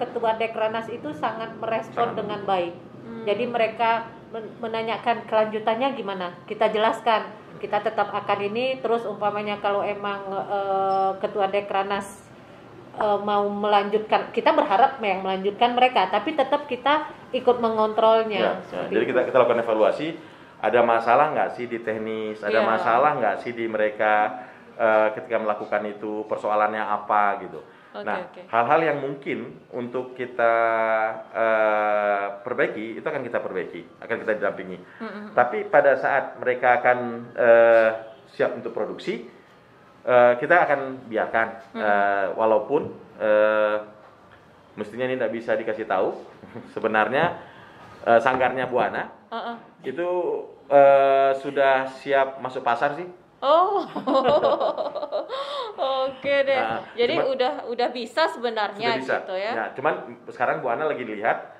ketua Dekranas itu sangat merespon
Sangat.
dengan baik.
Hmm.
Jadi mereka men- menanyakan kelanjutannya gimana? Kita jelaskan. Kita tetap akan ini terus umpamanya kalau emang eh, ketua Dekranas eh, mau melanjutkan kita berharap yang melanjutkan mereka tapi tetap kita ikut mengontrolnya
Ya, ya. Jadi kita kita lakukan evaluasi. Ada masalah nggak sih di teknis? Ada
Iya.
masalah nggak sih di mereka eh, ketika melakukan itu? Persoalannya apa gitu?
Oke,
nah,
oke.
hal-hal yang mungkin untuk kita eh, perbaiki itu akan kita perbaiki, akan kita dampingi.
Mm-mm.
Tapi pada saat mereka akan eh, siap untuk produksi, eh, kita akan biarkan, eh, walaupun eh, mestinya ini tidak bisa dikasih tahu. Sebenarnya eh, sanggarnya Buana
Uh-uh.
itu eh, sudah siap masuk pasar sih.
Oh, oke deh.
Nah,
Jadi
cuma-
udah udah bisa sebenarnya
sudah bisa.
gitu ya.
Ya, cuman sekarang Bu Ana lagi dilihat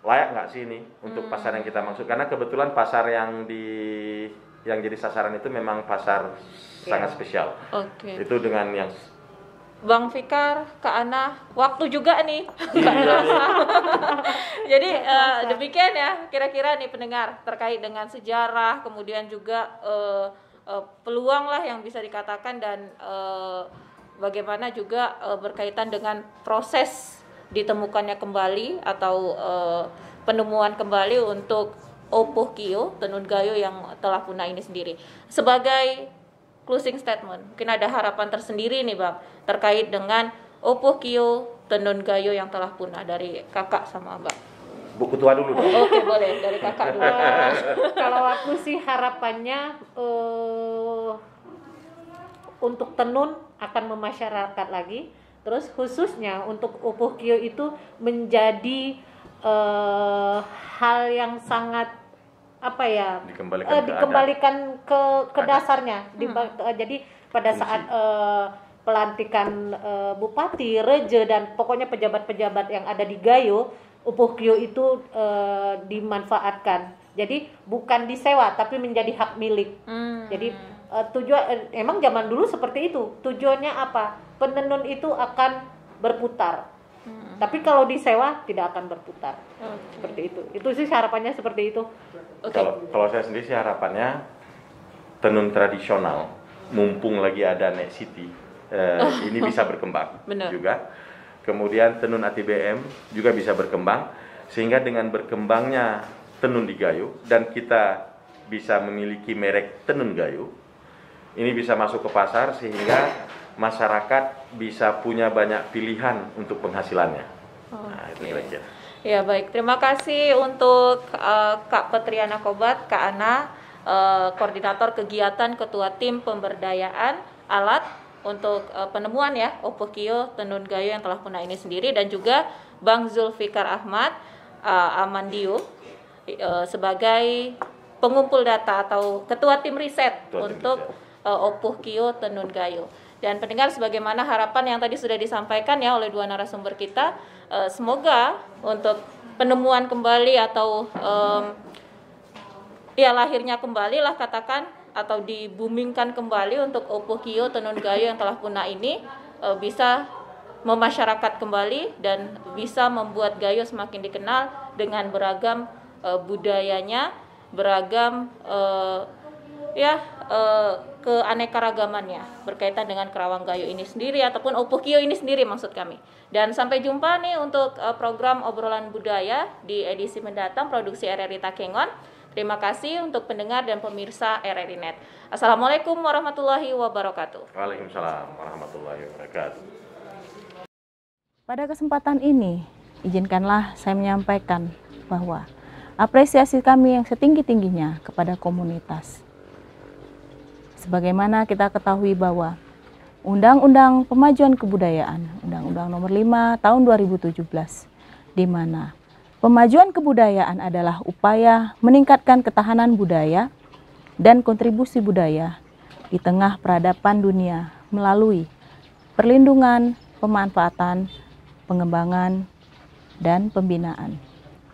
layak nggak sih ini untuk pasar yang kita maksud karena kebetulan pasar yang di yang jadi sasaran itu memang pasar
Ya.
sangat spesial.
Oke.
Itu dengan yang
Bang Fikar, Kak Ana, waktu juga nih.
Iya,
Jadi eh, demikian ya kira-kira nih pendengar terkait dengan sejarah, kemudian juga eh, eh, peluang lah yang bisa dikatakan dan eh, bagaimana juga eh, berkaitan dengan proses ditemukannya kembali atau eh, penemuan kembali untuk Opuh Kio, tenun gayo yang telah punah ini sendiri. Sebagai closing statement, mungkin ada harapan tersendiri nih bang terkait dengan Opuh Kio, tenun gayo yang telah punah dari kakak sama abang.
Buku tua dulu dong.
Oke boleh dari kakak dulu.
Kalau aku sih harapannya eh, untuk tenun akan memasyarakat lagi Terus khususnya untuk Upuh Kio itu menjadi uh, hal yang sangat apa ya
dikembalikan,
uh,
ke,
dikembalikan ke ke dasarnya. Di, uh, jadi pada
Fungsi.
saat uh, pelantikan uh, bupati, reje dan pokoknya pejabat-pejabat yang ada di Gayo, Upuh Kio itu uh, dimanfaatkan. Jadi bukan disewa tapi menjadi hak milik.
Hmm.
Jadi uh, tujuan eh, emang zaman dulu seperti itu. Tujuannya apa? Penenun itu akan berputar.
Hmm.
Tapi kalau disewa tidak akan berputar.
Oke.
Seperti itu. Itu sih harapannya seperti itu.
Oke.
Kalau kalau saya sendiri sih harapannya tenun tradisional, mumpung lagi ada Net City, eh, ini bisa berkembang
Benar.
juga. Kemudian tenun ATBM juga bisa berkembang, sehingga dengan berkembangnya tenun di Gayo dan kita bisa memiliki merek tenun Gayo, ini bisa masuk ke pasar sehingga masyarakat bisa punya banyak pilihan untuk penghasilannya. Nah, itu
Oke.
kira-kira.
Ya baik, terima kasih untuk eh, Kak Petriana Kobat, Kak Ana, eh, koordinator kegiatan Ketua Tim Pemberdayaan Alat untuk eh, penemuan ya Opokio Tenun Gayo yang telah punah ini sendiri dan juga Bang Zulfikar Ahmad eh, Amandio eh, sebagai pengumpul data atau ketua tim riset
Ketua tim
untuk uh, Opuh Kio Tenun Gayo. Dan pendengar sebagaimana harapan yang tadi sudah disampaikan ya oleh dua narasumber kita, eh, semoga untuk penemuan kembali atau em, ya lahirnya kembali lah katakan atau dibumingkan kembali untuk Opuh Kio Tenun Gayo yang telah punah ini eh, bisa memasyarakat kembali dan bisa membuat Gayo semakin dikenal dengan beragam eh, budayanya, beragam eh, ya eh, keanekaragamannya berkaitan dengan Kerawang Gayo ini sendiri ataupun Opuh Kio ini sendiri maksud kami. Dan sampai jumpa nih untuk program obrolan budaya di edisi mendatang produksi RRI Takengon. Terima kasih untuk pendengar dan pemirsa RRI Net. Assalamualaikum warahmatullahi wabarakatuh.
Waalaikumsalam warahmatullahi wabarakatuh.
Pada kesempatan ini, izinkanlah saya menyampaikan bahwa apresiasi kami yang setinggi-tingginya kepada komunitas. Sebagaimana kita ketahui bahwa Undang-Undang Pemajuan Kebudayaan, Undang-Undang Nomor 5 Tahun 2017, di mana pemajuan kebudayaan adalah upaya meningkatkan ketahanan budaya dan kontribusi budaya di tengah peradaban dunia melalui perlindungan, pemanfaatan, pengembangan, dan pembinaan.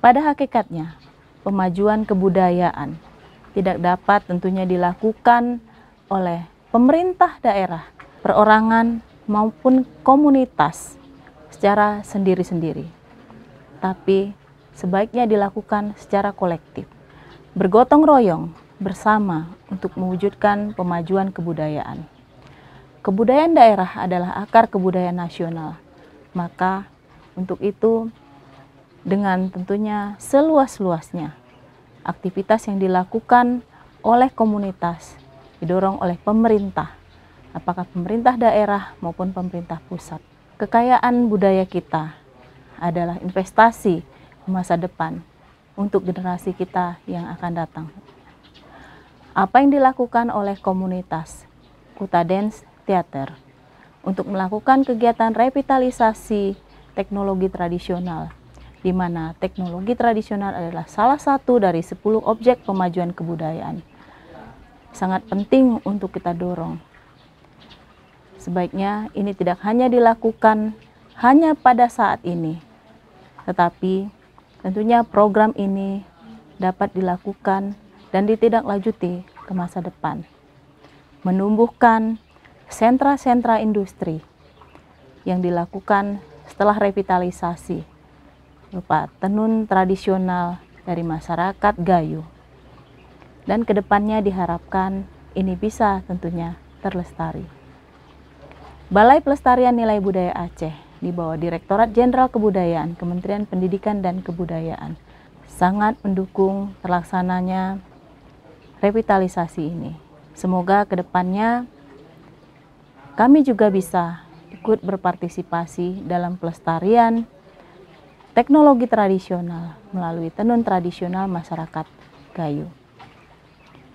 Pada hakikatnya, pemajuan kebudayaan tidak dapat tentunya dilakukan oleh pemerintah daerah, perorangan, maupun komunitas secara sendiri-sendiri, tapi sebaiknya dilakukan secara kolektif, bergotong royong bersama untuk mewujudkan pemajuan kebudayaan. Kebudayaan daerah adalah akar kebudayaan nasional, maka untuk itu dengan tentunya seluas-luasnya aktivitas yang dilakukan oleh komunitas didorong oleh pemerintah, apakah pemerintah daerah maupun pemerintah pusat. Kekayaan budaya kita adalah investasi masa depan untuk generasi kita yang akan datang. Apa yang dilakukan oleh komunitas Kuta Dance Theater untuk melakukan kegiatan revitalisasi teknologi tradisional di mana teknologi tradisional adalah salah satu dari 10 objek pemajuan kebudayaan. Sangat penting untuk kita dorong. Sebaiknya ini tidak hanya dilakukan hanya pada saat ini, tetapi tentunya program ini dapat dilakukan dan ditindaklanjuti ke masa depan. Menumbuhkan sentra-sentra industri yang dilakukan setelah revitalisasi berupa tenun tradisional dari masyarakat Gayo. Dan ke depannya diharapkan ini bisa tentunya terlestari. Balai Pelestarian Nilai Budaya Aceh di bawah Direktorat Jenderal Kebudayaan Kementerian Pendidikan dan Kebudayaan sangat mendukung terlaksananya revitalisasi ini. Semoga ke depannya kami juga bisa ikut berpartisipasi dalam pelestarian teknologi tradisional melalui tenun tradisional masyarakat Gayo.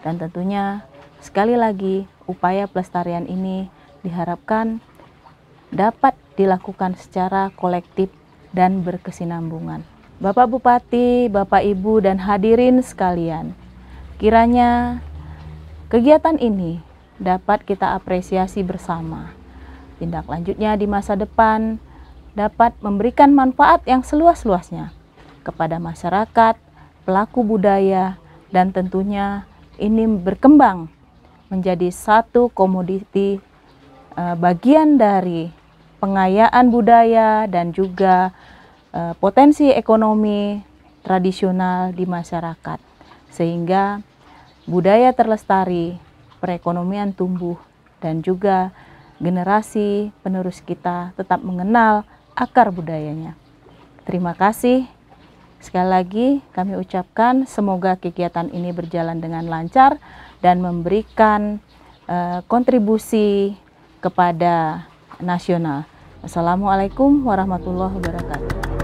Dan tentunya sekali lagi upaya pelestarian ini diharapkan dapat dilakukan secara kolektif dan berkesinambungan. Bapak Bupati, Bapak Ibu, dan hadirin sekalian, kiranya kegiatan ini dapat kita apresiasi bersama. Tindak lanjutnya di masa depan dapat memberikan manfaat yang seluas-luasnya kepada masyarakat, pelaku budaya, dan tentunya ini berkembang menjadi satu komoditi bagian dari pengayaan budaya dan juga uh, potensi ekonomi tradisional di masyarakat sehingga budaya terlestari, perekonomian tumbuh dan juga generasi penerus kita tetap mengenal akar budayanya. Terima kasih. Sekali lagi kami ucapkan semoga kegiatan ini berjalan dengan lancar dan memberikan uh, kontribusi kepada nasional. Assalamualaikum warahmatullahi wabarakatuh.